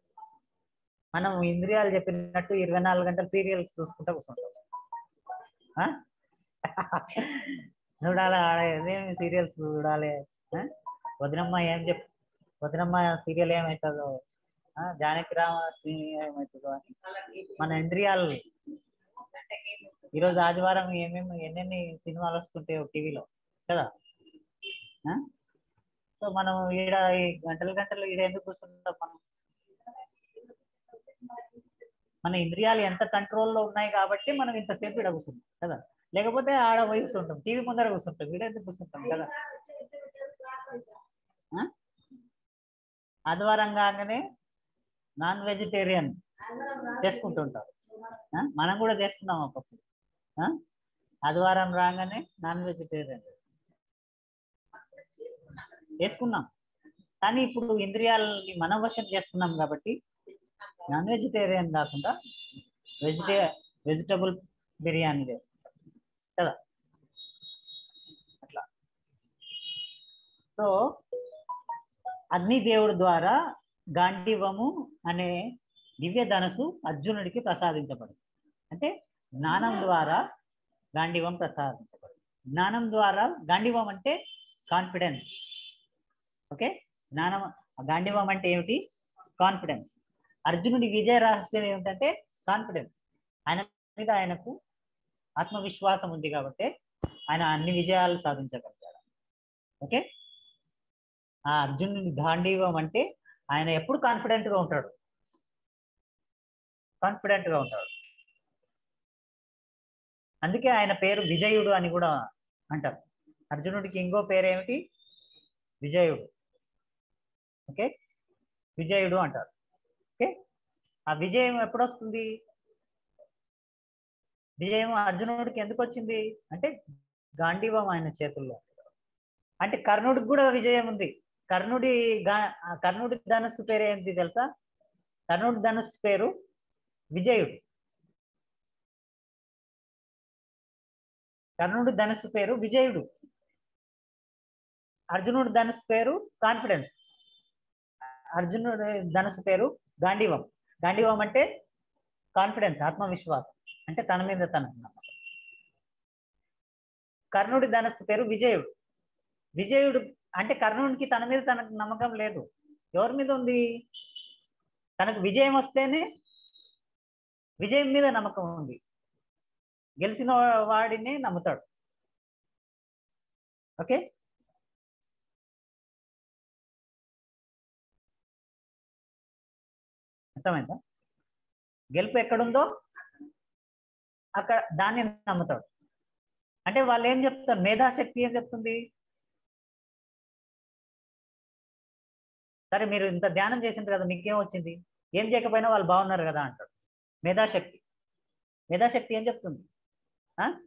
మనం ఇంద్రియాలు చెప్పినట్టు ఇరవై నాలుగు గంటల సీరియల్స్ చూసుకుంటూ కూర్చుంటాం. ఆ? చూడాలి ఏమి సీరియల్స్ చూడాలి? వదినమ్మ ఏం చెప్ వదినమ్మ సీరియల్ ఏమవుతుందో ఆ? జానకి రామ సీరియల్ ఏమవుతుందో అని మన ఇంద్రియాలు. ఈరోజు ఆదివారం ఏమేమి ఎన్నెన్ని సినిమాలు వస్తుంటాయో టీవీలో కదా? ఆ? సో మనం ఈడ ఈ గంటలు గంటలు ఈడ ఎందుకు కూర్చుంటాం మనం? మన ఇంద్రియాలు ఎంత కంట్రోల్లో ఉన్నాయి కాబట్టి మనం ఇంతసేపు ఈడ కూర్చుంటాం కదా లేకపోతే ఆడ పోయి కూర్చుంటాం టీవీ ముందర కూర్చుంటాం వీడ ఎందుకు కూర్చుంటాం కదా ఆ? ఆదివారం కాగానే నాన్ వెజిటేరియన్ చేసుకుంటుంటారు ఆ? మనం కూడా చేసుకున్నాం ఒకప్పుడు ఆ? ఆదివారం రాగానే నాన్ వెజిటేరియన్ చేసుకున్నాం కానీ ఇప్పుడు ఇంద్రియాలని మనం వశం చేసుకున్నాం కాబట్టి నాన్ వెజిటేరియన్ కాకుండా వెజిటే వెజిటబుల్ బిర్యానీ చేసుకుంటాం. కదా? అట్లా. సో అగ్నిదేవుడి ద్వారా గాంధీవము అనే దివ్య ధనసు అర్జునుడికి ప్రసాదించబడింది అంటే జ్ఞానం ద్వారా గాంధీవం ప్రసాదించబడింది జ్ఞానం ద్వారా గాంధీవం అంటే కాన్ఫిడెన్స్ ఓకే? జ్ఞానం గాంధీవం అంటే ఏమిటి? కాన్ఫిడెన్స్ అర్జునుడి విజయ రహస్యం ఏమిటంటే కాన్ఫిడెన్స్ ఆయన మీద ఆయనకు ఆత్మవిశ్వాసం ఉంది కాబట్టి ఆయన అన్ని విజయాలు సాధించగలిగాడు. ఓకే? ఆ అర్జునుడి గాంధీవం అంటే ఆయన ఎప్పుడు కాన్ఫిడెంట్గా ఉంటాడు? కాన్ఫిడెంట్గా ఉంటాడు. అందుకే ఆయన పేరు విజయుడు అని కూడా అంటారు. అర్జునుడికి ఇంకో పేరు ఏమిటి? విజయుడు. ఓకే? విజయుడు అంటారు. ఆ విజయం ఎప్పుడొస్తుంది? విజయం అర్జునుడికి ఎందుకు వచ్చింది అంటే గాంధీవం ఆయన చేతుల్లో. అంటే కర్ణుడికి కూడా విజయం ఉంది. కర్ణుడి గా కర్ణుడి ధనుస్సు పేరు ఏంటి తెలుసా? కర్ణుడి ధనుస్సు పేరు విజయుడు. కర్ణుడి ధనుస్సు పేరు విజయుడు. అర్జునుడి ధనుస్సు పేరు కాన్ఫిడెన్స్. అర్జునుడి ధనుస్సు పేరు గాంధీవం గాంధీవం అంటే కాన్ఫిడెన్స్ ఆత్మవిశ్వాసం. అంటే తన మీద తన నమ్మకం. కర్ణుడి ధనస్సు పేరు విజయుడు. విజయుడు అంటే కర్ణుడికి తన మీద తనకు నమ్మకం లేదు. ఎవరి మీద ఉంది? తనకు విజయం వస్తేనే విజయం మీద నమ్మకం ఉంది. గెలిచిన వాడిని నమ్ముతాడు. ఓకే? అర్థమైందా? గెలుపు ఎక్కడుందో అక్కడ దాన్ని నమ్ముతాడు. అంటే వాళ్ళు ఏం చెప్తారు? మేధాశక్తి ఏం చెప్తుంది? సరే మీరు ఇంత ధ్యానం చేసింది కదా మీకేం వచ్చింది? ఏం చేయకపోయినా వాళ్ళు బాగున్నారు కదా అంటాడు. మేధాశక్తి. మేధాశక్తి ఏం చెప్తుంది? ఆ?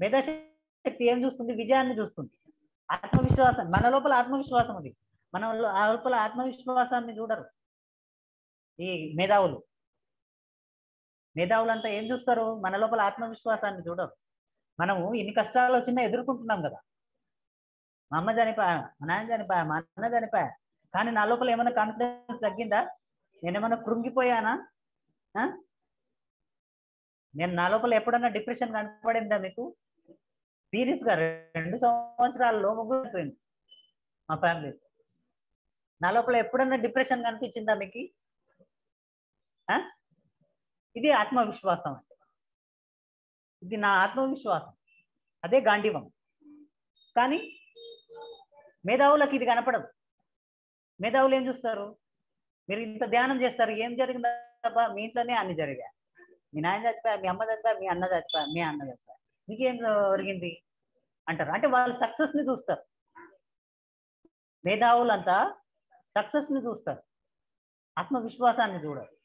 మేధాశక్తి ఏం చూస్తుంది? విజయాన్ని చూస్తుంది. ఆత్మవిశ్వాసం. మన లోపల ఆత్మవిశ్వాసం అది. మన ఆ లోపల ఆత్మవిశ్వాసాన్ని చూడరు. ఈ మేధావులు. మేధావులంతా ఏం చూస్తారు? మన లోపల ఆత్మవిశ్వాసాన్ని చూడరు. మనము ఎన్ని కష్టాలు వచ్చినా ఎదుర్కొంటున్నాం కదా. మా అమ్మ చనిపోయా మా నాన్న చనిపోయా మా అన్న చనిపోయా కానీ నా లోపల ఏమైనా కాన్ఫిడెన్స్ తగ్గిందా? నేనేమైనా కృంగిపోయానా? ఆ? నేను నా లోపల ఎప్పుడన్నా డిప్రెషన్ కనపడిందా మీకు? సీరియస్గా రెండు సంవత్సరాల్లో ముగ్గురు పోయింది మా ఫ్యామిలీ నా లోపల ఎప్పుడన్నా డిప్రెషన్ కనిపించిందా మీకు? ఇది ఆత్మవిశ్వాసం అంటే ఇది నా ఆత్మవిశ్వాసం. అదే గాంధీవం. కానీ మేధావులకు ఇది కనపడదు. మేధావులు ఏం చూస్తారు? మీరు ఇంత ధ్యానం చేస్తారు. ఏం జరిగిందబ్బా మీ ఇంట్లోనే అన్ని జరిగా మీ నాయన చచ్చిపోయా మీ అమ్మ చచ్చిపోయా మీ అన్న చచ్చిపోయా మీ అన్న చచ్చిపోయా. మీకేం జరిగింది? అంటారు. అంటే వాళ్ళు సక్సెస్ని చూస్తారు. మేధావులంతా సక్సెస్ని చూస్తారు. ఆత్మవిశ్వాసాన్ని చూడరు.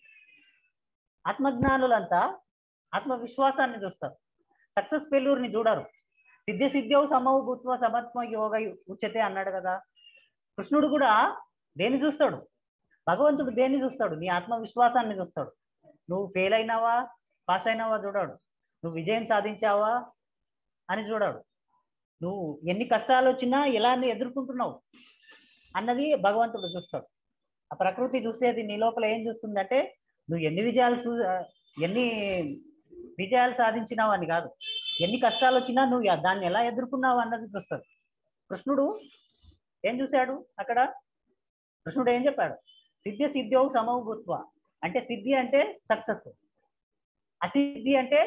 ఆత్మజ్ఞానులంతా ఆత్మవిశ్వాసాన్ని చూస్తారు. సక్సెస్ ఫెయిల్యూర్ని చూడరు. సిద్ధ సిద్ధ్యవు సమవు భూత్వ సమత్వ యోగ ఉచితే అన్నాడు కదా. కృష్ణుడు కూడా దేన్ని చూస్తాడు? భగవంతుడు దేన్ని చూస్తాడు? నీ ఆత్మవిశ్వాసాన్ని చూస్తాడు. నువ్వు ఫెయిల్ అయినావా? పాస్ అయినావా చూడాడు. నువ్వు విజయం సాధించావా? అని చూడాడు. నువ్వు ఎన్ని కష్టాలు వచ్చినా ఎలా ఎదుర్కొంటున్నావు? అన్నది భగవంతుడు చూస్తాడు. ఆ ప్రకృతి చూసేది నీ లోపల ఏం చూస్తుందంటే నువ్వు ఎన్ని విజయాలు ఎన్ని విజయాలు సాధించినావు అని కాదు. ఎన్ని కష్టాలు వచ్చినా నువ్వు దాన్ని ఎలా ఎదుర్కొన్నావు అన్నది చూస్తుంది కృష్ణుడు ఏం చూశాడు అక్కడ? కృష్ణుడు ఏం చెప్పాడు? సిద్ధి సిద్ధ్యో సమభూత్వ అంటే సిద్ధి అంటే సక్సెస్. అసిద్ధి అంటే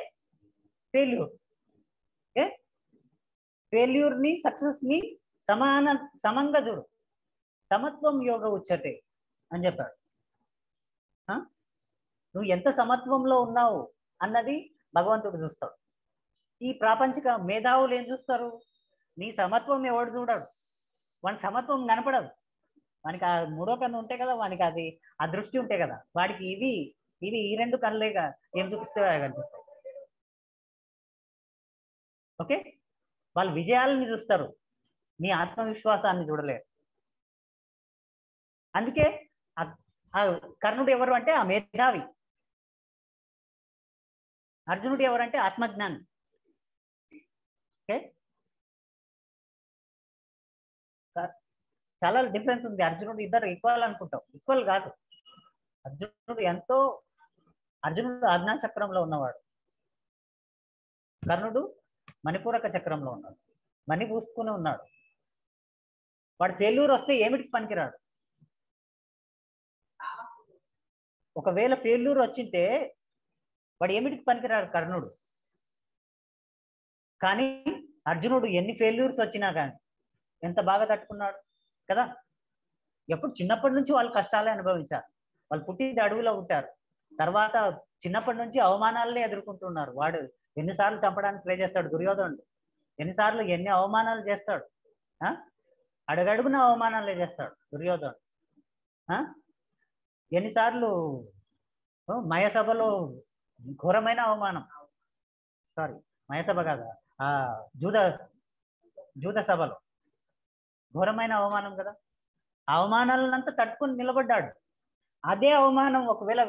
ఫెయిల్యూర్. ఓకే ఫెయిల్యూర్ని సక్సెస్ని సమాన సమంగా చూడు. సమత్వం యోగ ఉచ్యతే అని చెప్పాడు. నువ్వు ఎంత సమత్వంలో ఉన్నావు అన్నది భగవంతుడు చూస్తాడు. ఈ ప్రాపంచిక మేధావులు ఏం చూస్తారు? నీ సమత్వం ఎవడు చూడడు? వాని సమత్వం కనపడదు. వానికి ఆ మూడో కన్ను ఉంటే కదా వానికి అది ఆ దృష్టి ఉంటే కదా. వాడికి ఇవి ఇవి ఈ రెండు కళ్ళేగా ఏం చూపిస్తే కనిపిస్తాయి. ఓకే? వాళ్ళు విజయాలని చూస్తారు. నీ ఆత్మవిశ్వాసాన్ని చూడలేరు. అందుకే ఆ కర్ణుడు ఎవరు అంటే? ఆ మేధావి. అర్జునుడు ఎవరంటే ఆత్మజ్ఞాని. ఓకే? చాలా డిఫరెన్స్ ఉంది. అర్జునుడు ఇద్దరు ఈక్వల్ అనుకుంటాం. ఈక్వల్ కాదు. అర్జునుడు ఎంతో అర్జునుడు ఆజ్ఞా చక్రంలో ఉన్నవాడు. కర్ణుడు మణిపూరక చక్రంలో ఉన్నాడు. మణి పూసుకుని ఉన్నాడు. వాడు ఫెయిల్యూర్ వస్తే ఏమిటికి పనికిరాడు? ఒకవేళ ఫెయిల్యూర్ వచ్చింటే వాడు ఏమిటికి పనికిరాడు కర్ణుడు? కానీ అర్జునుడు ఎన్ని ఫెయిల్యూర్స్ వచ్చినా కానీ ఎంత బాగా తట్టుకున్నాడు కదా? ఎప్పుడు చిన్నప్పటి నుంచి వాళ్ళు కష్టాలే అనుభవించారు. వాళ్ళు పుట్టింది అడవిలో ఉంటారు. తర్వాత చిన్నప్పటి నుంచి అవమానాలనే ఎదుర్కొంటున్నారు. వాడు ఎన్నిసార్లు చంపడానికి ట్రై చేస్తాడు దుర్యోధనుడు. ఎన్నిసార్లు ఎన్ని అవమానాలు చేస్తాడు? ఆ? అడుగడుగున అవమానాలే చేస్తాడు దుర్యోధనుడు. ఆ? ఎన్నిసార్లు మయసభలో ఘోరమైన అవమానం. సారీ మయసభ కాదు? ఆ జూద జూద సభలో. ఘోరమైన అవమానం కదా? అవమానాలనంతా తట్టుకుని నిలబడ్డాడు. అదే అవమానం ఒకవేళ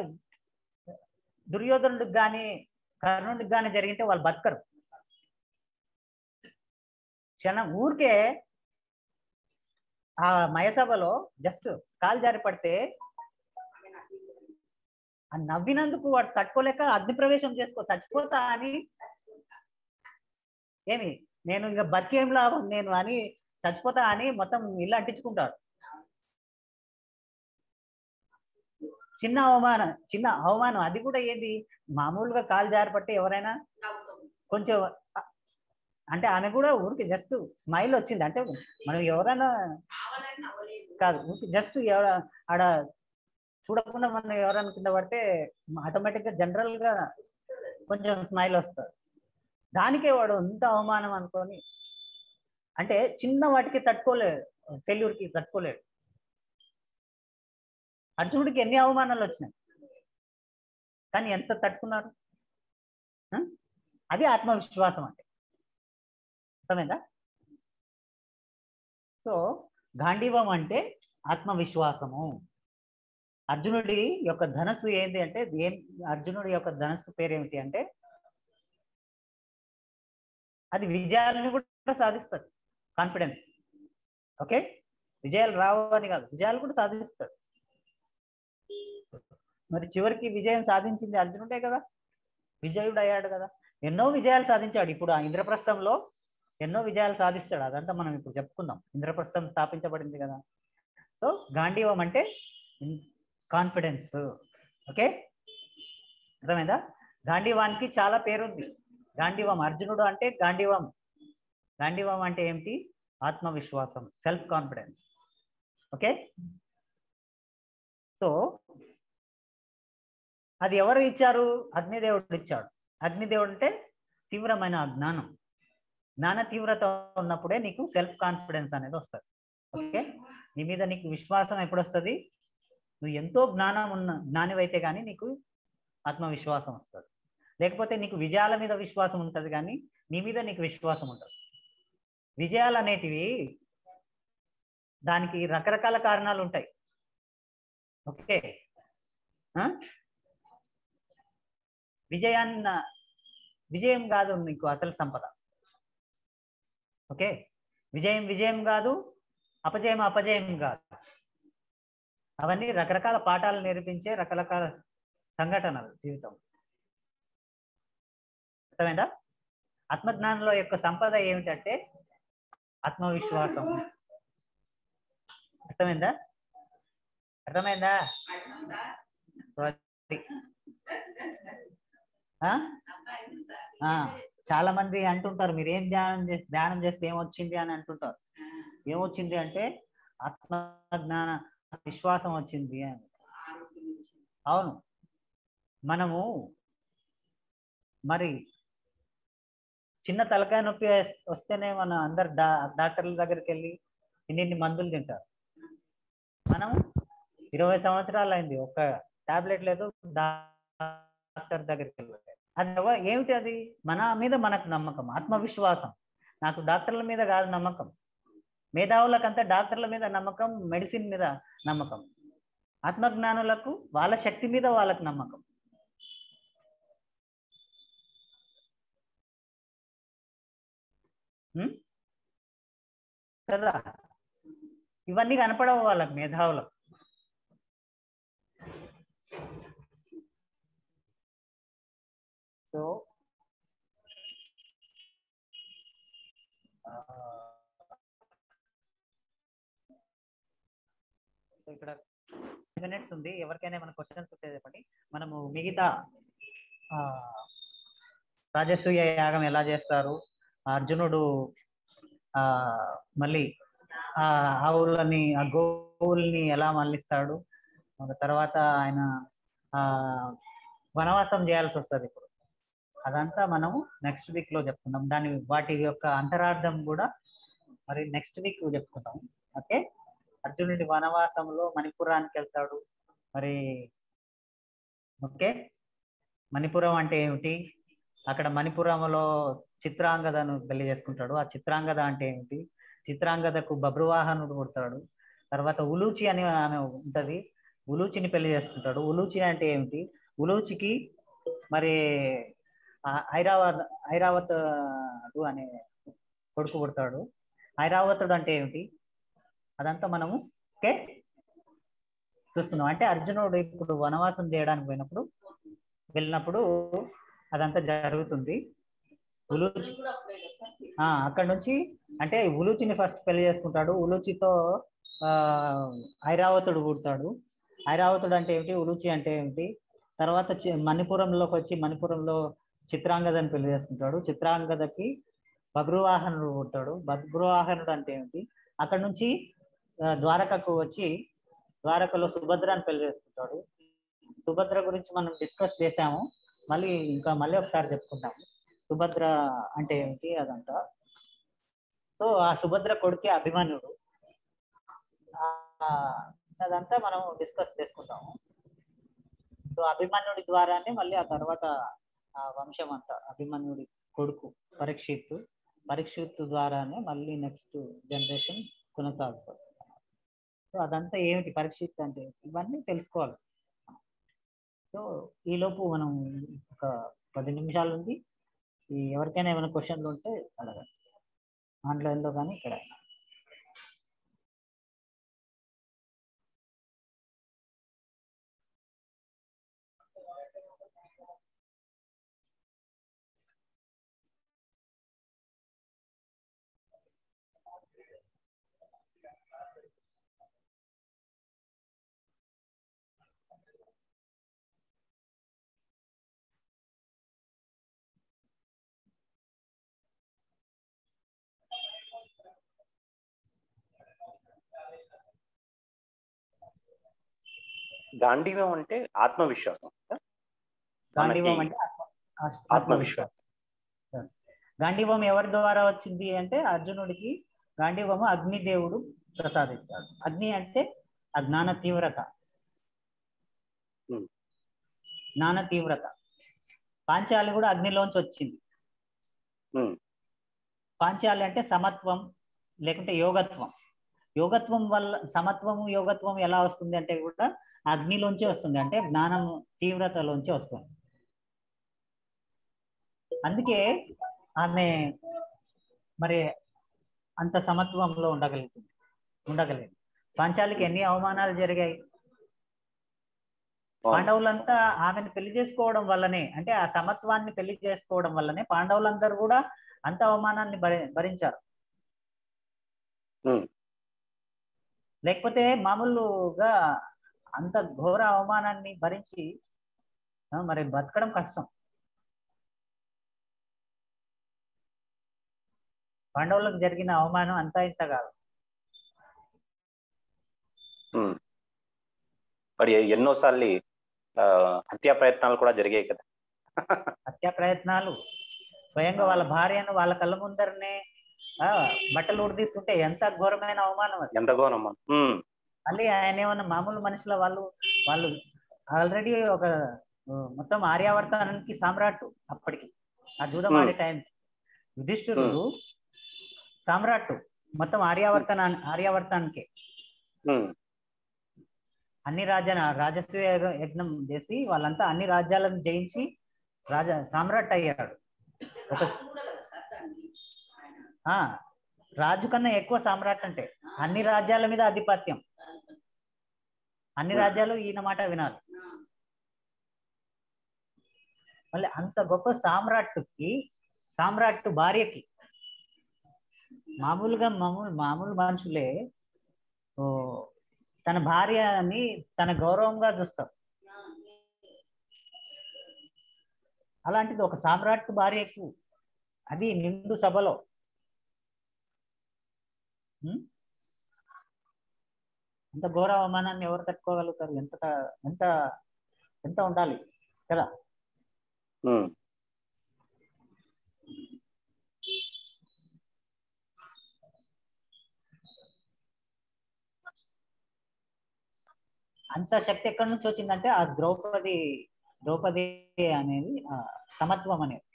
దుర్యోధనుడికి కానీ కర్ణుడికి కానీ జరిగితే వాళ్ళు బతకరు. క్షణం ఊరికే ఆ మయసభలో జస్ట్ కాలు జారి పడితే ఆ నవ్వినందుకు వాడు తట్టుకోలేక అగ్నిప్రవేశం చేసుకో చచ్చిపోతా అని. ఏమి? నేను ఇంకా బతికేం లాభం నేను అని చచ్చిపోతా అని మొత్తం ఇల్లు అంటించుకుంటాడు. చిన్న అవమానం చిన్న అవమానం. అది కూడా ఏంది? మామూలుగా కాలు జారిపట్టి ఎవరైనా కొంచెం అంటే ఆమె కూడా ఊరికి జస్ట్ స్మైల్ వచ్చింది. అంటే మనం ఎవరైనా కాదు జస్ట్ ఎవర ఆడ చూడకుండా మనం ఎవరైనా కింద పడితే ఆటోమేటిక్గా జనరల్గా కొంచెం స్మైల్ వస్తుంది. దానికే వాడు ఎంత అవమానం అనుకొని అంటే చిన్న వాటికి తట్టుకోలేడు తెల్లూరికి తట్టుకోలేడు. అర్జునుడికి ఎన్ని అవమానాలు వచ్చినాయి? కానీ ఎంత తట్టుకున్నారు? అది ఆత్మవిశ్వాసం అంటే అర్థమైందా? సో గాంధీవం అంటే ఆత్మవిశ్వాసము. అర్జునుడి యొక్క ధనస్సు ఏంటి అంటే ఏం అర్జునుడి యొక్క ధనస్సు పేరేమిటి అంటే అది విజయాలను కూడా సాధిస్తుంది కాన్ఫిడెన్స్ ఓకే? విజయాలు రావు అని కాదు విజయాలు కూడా సాధిస్తుంది. మరి చివరికి విజయం సాధించింది అర్జునుడే కదా విజయుడు అయ్యాడు కదా. ఎన్నో విజయాలు సాధించాడు. ఇప్పుడు ఆ ఇంద్రప్రస్థంలో ఎన్నో విజయాలు సాధిస్తాడు. అదంతా మనం ఇప్పుడు చెప్పుకుందాం. ఇంద్రప్రస్థం స్థాపించబడింది కదా. సో గాంధీవం అంటే కాన్ఫిడెన్స్. ఓకే? అర్థమైందా? గాంధీవానికి చాలా పేరుంది. గాంధీవం అర్జునుడు అంటే గాంధీవం. గాంధీవం అంటే ఏమిటి? ఆత్మవిశ్వాసం సెల్ఫ్ కాన్ఫిడెన్స్ ఓకే? సో అది ఎవరు ఇచ్చారు? అగ్నిదేవుడు ఇచ్చాడు. అగ్నిదేవుడు అంటే తీవ్రమైన జ్ఞానం. జ్ఞాన తీవ్రత ఉన్నప్పుడే నీకు సెల్ఫ్ కాన్ఫిడెన్స్ అనేది వస్తుంది. ఓకే? నీ మీద నీకు విశ్వాసం ఎప్పుడు వస్తుంది నువ్వు ఎంతో జ్ఞానం ఉన్న జ్ఞానివైతే కానీ నీకు ఆత్మవిశ్వాసం వస్తుంది. లేకపోతే నీకు విజయాల మీద విశ్వాసం ఉంటుంది కానీ నీ మీద నీకు విశ్వాసం ఉంటుంది విజయాలు అనేటివి దానికి రకరకాల కారణాలు ఉంటాయి. ఓకే? ఆ? విజయాన్న విజయం కాదు నీకు అసలు సంపద. ఓకే? విజయం విజయం కాదు అపజయం అపజయం కాదు. అవన్నీ రకరకాల పాఠాలు నేర్పించే రకరకాల సంఘటనలు జీవితం. అర్థమైందా? ఆత్మజ్ఞానంలో యొక్క సంపద ఏమిటంటే ఆత్మవిశ్వాసం. అర్థమైందా? అర్థమైందా? ఆ? ఆ, చాలా మంది అంటుంటారు మీరు ఏం ధ్యానం చేస్తే ధ్యానం చేస్తే ఏమొచ్చింది అని అంటుంటారు. ఏమొచ్చింది అంటే ఆత్మజ్ఞాన విశ్వాసం వచ్చింది అని. అవును. మనము మరి చిన్న తలకాయ నొప్పి వేస్- వస్తేనే మన అందరు డా డాక్టర్ల దగ్గరికి వెళ్ళి ఇన్ని మందులు తింటారు. మనం ఇరవై సంవత్సరాలు అయింది ఒక టాబ్లెట్ లేదు డాక్టర్ దగ్గరికి వెళ్ళలేదు అది ఏమిటి అది? మన మీద మనకు నమ్మకం ఆత్మవిశ్వాసం. నాకు డాక్టర్ల మీద కాదు నమ్మకం. మేధావులకంతా డాక్టర్ల మీద నమ్మకం మెడిసిన్ మీద నమ్మకం. ఆత్మజ్ఞానులకు వాళ్ళ శక్తి మీద వాళ్ళకు నమ్మకం. కదా? ఇవన్నీ కనపడవు వాళ్ళకు మేధావులకు. సో ఇక్కడ మినిట్స్ ఉంది. ఎవరికైనా ఏమైనా క్వశ్చన్స్ ఉంటే చెప్పండి. మనము మిగతా ఆ, రాజసూయ యాగం ఎలా చేస్తారు? అర్జునుడు ఆ మళ్ళీ ఆ ఆవులని ఆ గోవుల్ని ఎలా మళ్ళిస్తాడు? తర్వాత ఆయన ఆ వనవాసం చేయాల్సి వస్తుంది ఇప్పుడు. అదంతా మనము నెక్స్ట్ వీక్లో చెప్పుకుందాం. దాని వాటి యొక్క అంతరార్థం కూడా మరి నెక్స్ట్ వీక్ చెప్పుకుందాం. ఓకే? అర్జునుడి వనవాసంలో మణిపురానికి వెళ్తాడు. మరి ఓకే? మణిపురం అంటే ఏమిటి? అక్కడ మణిపురంలో చిత్రాంగదను పెళ్ళి చేసుకుంటాడు. ఆ చిత్రాంగద అంటే ఏమిటి? చిత్రాంగదకు బబ్రువాహనుడు పుడతాడు. తర్వాత ఉలూచి అని ఆమె ఉంటది. ఉలూచిని పెళ్ళి చేసుకుంటాడు. ఉలూచి అంటే ఏమిటి? ఉలూచికి మరి ఐరావత్ ఐరావత్ అనే కొడుకు పుడతాడు. ఐరావతుడు అంటే ఏమిటి? అదంతా మనము ఓకే? చూస్తున్నాం. అంటే అర్జునుడు ఇప్పుడు వనవాసం చేయడానికి పోయినప్పుడు వెళ్ళినప్పుడు అదంతా జరుగుతుంది. ఉలూచి ఆ అక్కడ నుంచి అంటే ఉలూచిని ఫస్ట్ పెళ్ళి చేసుకుంటాడు. ఉలూచితో ఆ ఐరావతుడు పుడతాడు. ఐరావతుడు అంటే ఏమిటి? ఉలూచి అంటే ఏమిటి? తర్వాత చి- మణిపురంలోకి వచ్చి మణిపురంలో చిత్రాంగదని పెళ్ళి చేసుకుంటాడు. చిత్రాంగదకి భగ్రువాహనుడు పుడతాడు. భగ్రువాహనుడు అంటే ఏమిటి? అక్కడ నుంచి ద్వారకకు వచ్చి ద్వారకలో సుభద్రని పెళ్ళి చేసుకుంటాడు. సుభద్ర గురించి మనం డిస్కస్ చేసాము మళ్ళీ ఇంకా మళ్ళీ ఒకసారి చెప్పుకుంటాము. సుభద్ర అంటే ఏమిటి అదంతా? సో ఆ సుభద్ర కొడుకే అభిమన్యుడు. ఆ, అదంతా మనం డిస్కస్ చేసుకుంటాము. సో అభిమన్యుడి ద్వారానే మళ్ళీ ఆ తర్వాత ఆ వంశం అంతా అభిమన్యుడి కొడుకు పరీక్షిత్తు పరీక్షిత్తు ద్వారానే మళ్ళీ నెక్స్ట్ జనరేషన్ కొనసాగుతుంది సో అదంతా ఏమిటి పరీక్షిత్ అంటే ఇవన్నీ తెలుసుకోవాలి. సో ఈలోపు మనం ఒక పది నిమిషాలు ఉంది. ఎవరికైనా ఏమైనా క్వశ్చన్లు ఉంటే అడగండి. ఆన్లైన్లో కానీ ఇక్కడ గాంధీవం అంటే ఆత్మవిశ్వాసం. గాంధీవం అంటే ఆత్మ- ఆత్మ- ఆత్మవిశ్వాసం. గాంధీవం ఎవరి ద్వారా వచ్చింది అంటే అర్జునుడికి గాంధీవము అగ్నిదేవుడు ప్రసాదించాడు. అగ్ని అంటే ఆ జ్ఞాన తీవ్రత. Hmm. జ్ఞాన తీవ్రత. పాంచాలి కూడా అగ్నిలోంచి వచ్చింది. Hmm. పాంచాలి అంటే సమత్వం లేకుంటే యోగత్వం. యోగత్వం వల్ల సమత్వము యోగత్వం ఎలా వస్తుంది అంటే కూడా అగ్నిలోంచి వస్తుంది. అంటే జ్ఞానం తీవ్రతలోంచి వస్తుంది. అందుకే ఆమె మరి అంత సమత్వంలో ఉండగలుగుతుంది ఉండగలేదు. పాంచాలికి ఎన్ని అవమానాలు జరిగాయి? పాండవులంతా ఆమెను పెళ్ళి చేసుకోవడం వల్లనే అంటే ఆ సమత్వాన్ని పెళ్ళి చేసుకోవడం వల్లనే పాండవులందరూ కూడా అంత అవమానాన్ని భరి భరించారు. లేకపోతే మామూలుగా అంత ఘోర అవమానాన్ని భరించి మరి బతకడం కష్టం. పాండవులకు జరిగిన అవమానం అంతా ఇంత కాదు. మరి ఎన్నోసార్లు హత్యా ప్రయత్నాలు కూడా జరిగాయి కదా. హత్యా ప్రయత్నాలు. స్వయంగా వాళ్ళ భార్యను వాళ్ళ కళ్ళ ముందరనే ఆ, బట్టలు ఉడిదిస్తుంటే ఎంత ఘోరమైన అవమానం అది. ఎంత ఉమ్, మళ్ళీ ఆయన ఏమన్నా మామూలు మనుషుల వాళ్ళు వాళ్ళు ఆల్రెడీ ఒక మొత్తం ఆర్యావర్తానికి సామ్రాట్ అప్పటికి ఆ జూదమాడే టైం యుధిష్ఠిరుడు సామ్రాట్ మొత్తం ఆర్యావర్తన ఆర్యావర్తానికి అన్ని రాజ్య రాజస్వీయ యజ్ఞం చేసి వాళ్ళంతా అన్ని రాజ్యాలను జయించి రాజ సామ్రాట్ అయ్యాడు. ఒక ఆ రాజు కన్నా ఎక్కువ సామ్రాట్ అంటే అన్ని రాజ్యాల మీద ఆధిపత్యం. అన్ని రాజ్యాలు ఈయన మాట వినాలి. మళ్ళీ అంత గొప్ప సామ్రాట్టుకి సామ్రాట్ భార్యకి మామూలుగా మామూలు మామూలు మనుషులే ఓ తన భార్యని తన గౌరవంగా చూస్తాం అలాంటిది ఒక సామ్రాట్ భార్యకు అది నిండు సభలో? అంత ఘోర అవమానాన్ని ఎవరు తట్టుకోగలుగుతారు? ఎంత ఎంత ఎంత ఉండాలి? కదా. అంత శక్తి ఎక్కడి నుంచి వచ్చిందంటే ఆ ద్రౌపది ద్రౌపది అనేది సమత్వం అనేది.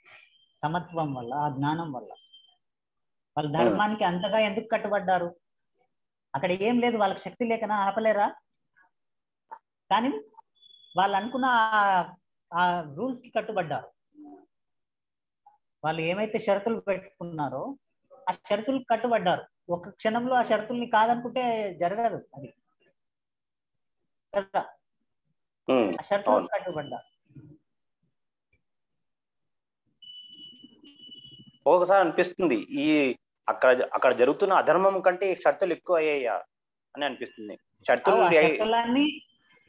సమత్వం వల్ల ఆ జ్ఞానం వల్ల. వాళ్ళ ధర్మానికి అంతగా ఎందుకు కట్టుబడ్డారు? అక్కడ ఏం లేదు వాళ్ళకి శక్తి లేకనా ఆపలేరా? కానీ వాళ్ళు అనుకున్న ఆ- రూల్స్కి కట్టుబడ్డారు. వాళ్ళు ఏమైతే షరతులు పెట్టుకున్నారో ఆ షరతులకు కట్టుబడ్డారు. ఒక క్షణంలో ఆ షరతుల్ని కాదనుకుంటే జరగదు అది. కదా. ఆ షరతులకు అవును. కట్టుబడ్డారు. ఒక్కొక్కసారి అనిపిస్తుంది ఈ అక్కడ అక్కడ జరుగుతున్న అధర్మం కంటే ఈ షరతులు ఎక్కువ అయ్యాయా అని అనిపిస్తుంది. షరతులు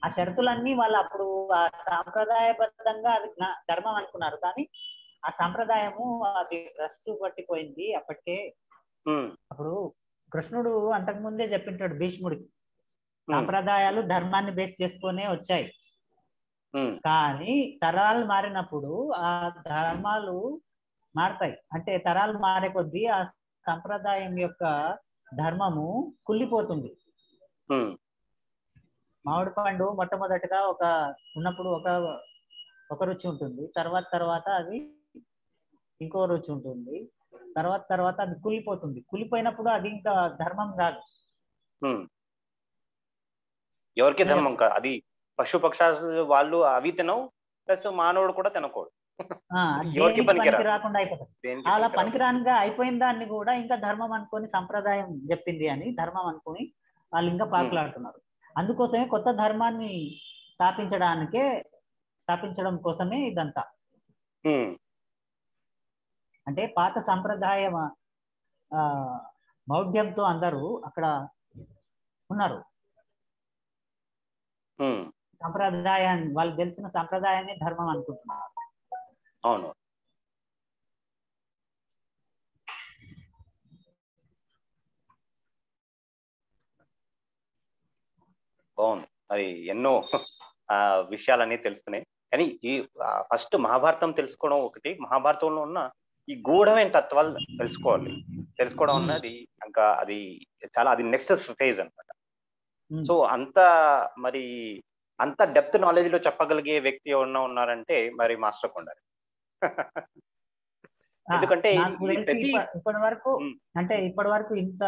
ఆ షరతులన్నీ వాళ్ళు అప్పుడు ఆ సాంప్రదాయబద్ధంగా అది ధర్మం అనుకున్నారు. కానీ ఆ సాంప్రదాయము అది భ్రష్టు పట్టిపోయింది అప్పటికే. అప్పుడు కృష్ణుడు అంతకు ముందే చెప్పింటాడు భీష్ముడికి. సాంప్రదాయాలు ధర్మాన్ని బేస్ చేసుకునే వచ్చాయి. కానీ తరాలు మారినప్పుడు ఆ ధర్మాలు మారతాయి. అంటే తరాలు మారే కొద్దీ ఆ సంప్రదాయం యొక్క ధర్మము కుళ్ళిపోతుంది. మామిడి పండు మొట్టమొదటిగా ఒక ఉన్నప్పుడు ఒక ఒక రుచి ఉంటుంది. తర్వాత తర్వాత అది ఇంకో రుచి ఉంటుంది. తర్వాత తర్వాత అది కుళ్ళిపోతుంది. కుళ్ళిపోయినప్పుడు అది ఇంకా ధర్మం కాదు. ఎవరికి ధర్మం కాదు అది పశు పక్షాలు వాళ్ళు అవి తినవు ప్లస్ మానవుడు కూడా తినకూడదు. పనికి రాకుండా అయిపోతుంది అలా. పనికిరానిగా అయిపోయిన దాన్ని కూడా ఇంకా ధర్మం అనుకొని సంప్రదాయం చెప్పింది అని ధర్మం అనుకొని వాళ్ళు ఇంకా పాకులాడుతున్నారు. అందుకోసమే కొత్త ధర్మాన్ని స్థాపించడానికే స్థాపించడం కోసమే ఇదంతా. అంటే పాత సంప్రదాయ మౌఢ్యంతో అందరూ అక్కడ ఉన్నారు. సంప్రదాయాన్ని వాళ్ళు తెలిసిన సంప్రదాయాన్ని ధర్మం అనుకుంటున్నారు. అవును. బాగుంది మరి ఎన్నో ఆ విషయాలన్నీ తెలుస్తున్నాయి. కానీ ఈ ఫస్ట్ మహాభారతం తెలుసుకోవడం ఒకటి మహాభారతంలో ఉన్న ఈ గూఢమైన తత్వాలు తెలుసుకోవాలి. తెలుసుకోవడం అన్నది ఇంకా అది చాలా అది నెక్స్ట్ ఫేజ్ అన్నమాట. ఉమ్. సో అంత మరి అంత డెప్త్ నాలెడ్జ్లో చెప్పగలిగే వ్యక్తి ఎవరన్నా ఉన్నారంటే మరి మాస్టర్ కొండారు. ఎందుకంటే ఇప్పటి వరకు. అంటే ఇప్పటి వరకు ఇంత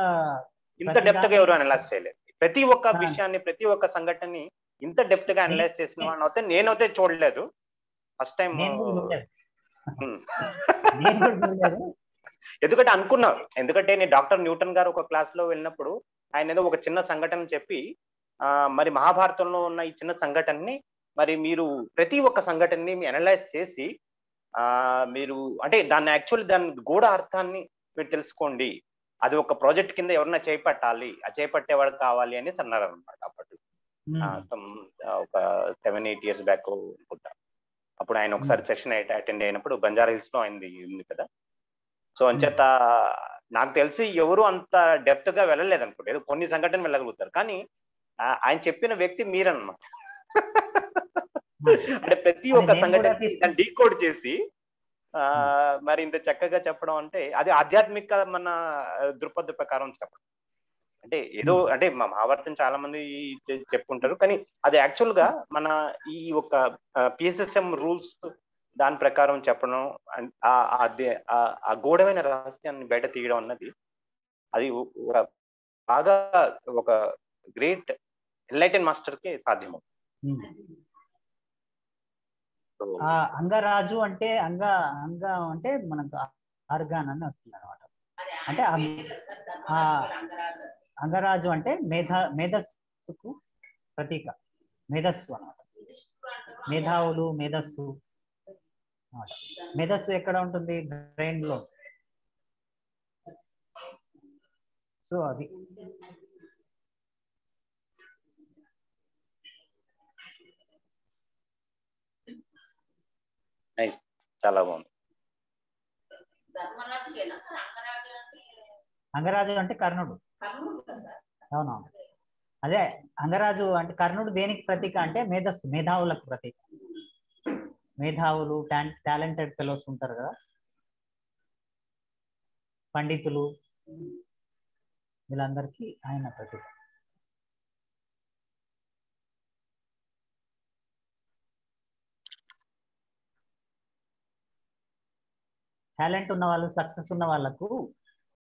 ఇంత డెప్త్గా ఎవరు అనలైజ్ చేయలేదు. ప్రతి ఒక్క. విషయాన్ని ప్రతి ఒక్క సంఘటనని ఇంత డెప్త్గా అనలైజ్ చేసిన వాడిని అయితే నేనైతే చూడలేదు. ఫస్ట్ టైం ఎందుకంటే అనుకున్నా. ఎందుకంటే నేను డాక్టర్ న్యూటన్ గారు ఒక క్లాస్లో వెళ్ళినప్పుడు ఆయన ఏదో ఒక చిన్న సంఘటన చెప్పి ఆ మరి మహాభారతంలో ఉన్న ఈ చిన్న సంఘటనని మరి మీరు ప్రతి ఒక్క సంఘటనని అనలైజ్ చేసి మీరు అంటే దాన్ని యాక్చువల్లీ దాని గూఢ అర్థాన్ని మీరు తెలుసుకోండి. అది ఒక ప్రాజెక్ట్ కింద ఎవరన్నా చేపట్టాలి ఆ చేపట్టేవాడు కావాలి అనేసి అన్నారు అనమాట అప్పట్లో. ఆ, ఆ, ఒక సెవెన్ ఎయిట్ ఇయర్స్ బ్యాక్ అనుకుంటా. అప్పుడు ఆయన ఒకసారి సెషన్ అటెండ్ అయినప్పుడు బంజారా హిల్స్లో అయింది ఉంది కదా. సో అంచేత నాకు తెలిసి ఎవరు అంత డెప్త్గా వెళ్ళలేదు అనుకుంటా ఏదో కొన్ని సంఘటనలు వెళ్ళగలుగుతారు. కానీ ఆ, ఆయన చెప్పిన వ్యక్తి మీరన్నమాట. అంటే ప్రతి ఒక్క సంఘటన దాన్ని డీకోడ్ చేసి ఆ మరి ఇంత చక్కగా చెప్పడం అంటే అది ఆధ్యాత్మిక మన దృక్పథ ప్రకారం చెప్పడం. అంటే ఏదో అంటే మా మహాభారతం చాలా మంది చెప్పుకుంటారు కానీ అది యాక్చువల్గా మన ఈ ఒక పిఎస్ఎస్ఎం రూల్స్ దాని ప్రకారం చెప్పడం ఆ- గూఢమైన రహస్యాన్ని బయట తీయడం అన్నది అది ఒక బాగా ఒక గ్రేట్ ఎన్లైటెన్ మాస్టర్కి సాధ్యం ఉమ్. ఆ అంగరాజు అంటే అంగ అంగ అంటే మనకు ఆర్గాన్ అని వస్తుంది అనమాట అంటే అంగరాజు. అంటే మేధ మేధస్సుకు ప్రతీక. మేధస్సు అన్నమాట. మేధావులు మేధస్సు అన్నమాట. మేధస్సు ఎక్కడ ఉంటుంది? బ్రెయిన్లో సో అది. చాలా బాగుంది. అంగరాజు అంటే కర్ణుడు. అవునవును. అదే అంగరాజు అంటే కర్ణుడు దేనికి ప్రతీక అంటే మేధస్సు మేధావులకు ప్రతీక. మేధావులు టాలెంటెడ్ ఫెలోస్ ఉంటారు కదా. పండితులు వీళ్ళందరికీ ఆయన ప్రతీక. టాలెంట్ ఉన్న వాళ్ళు సక్సెస్ ఉన్న వాళ్ళకు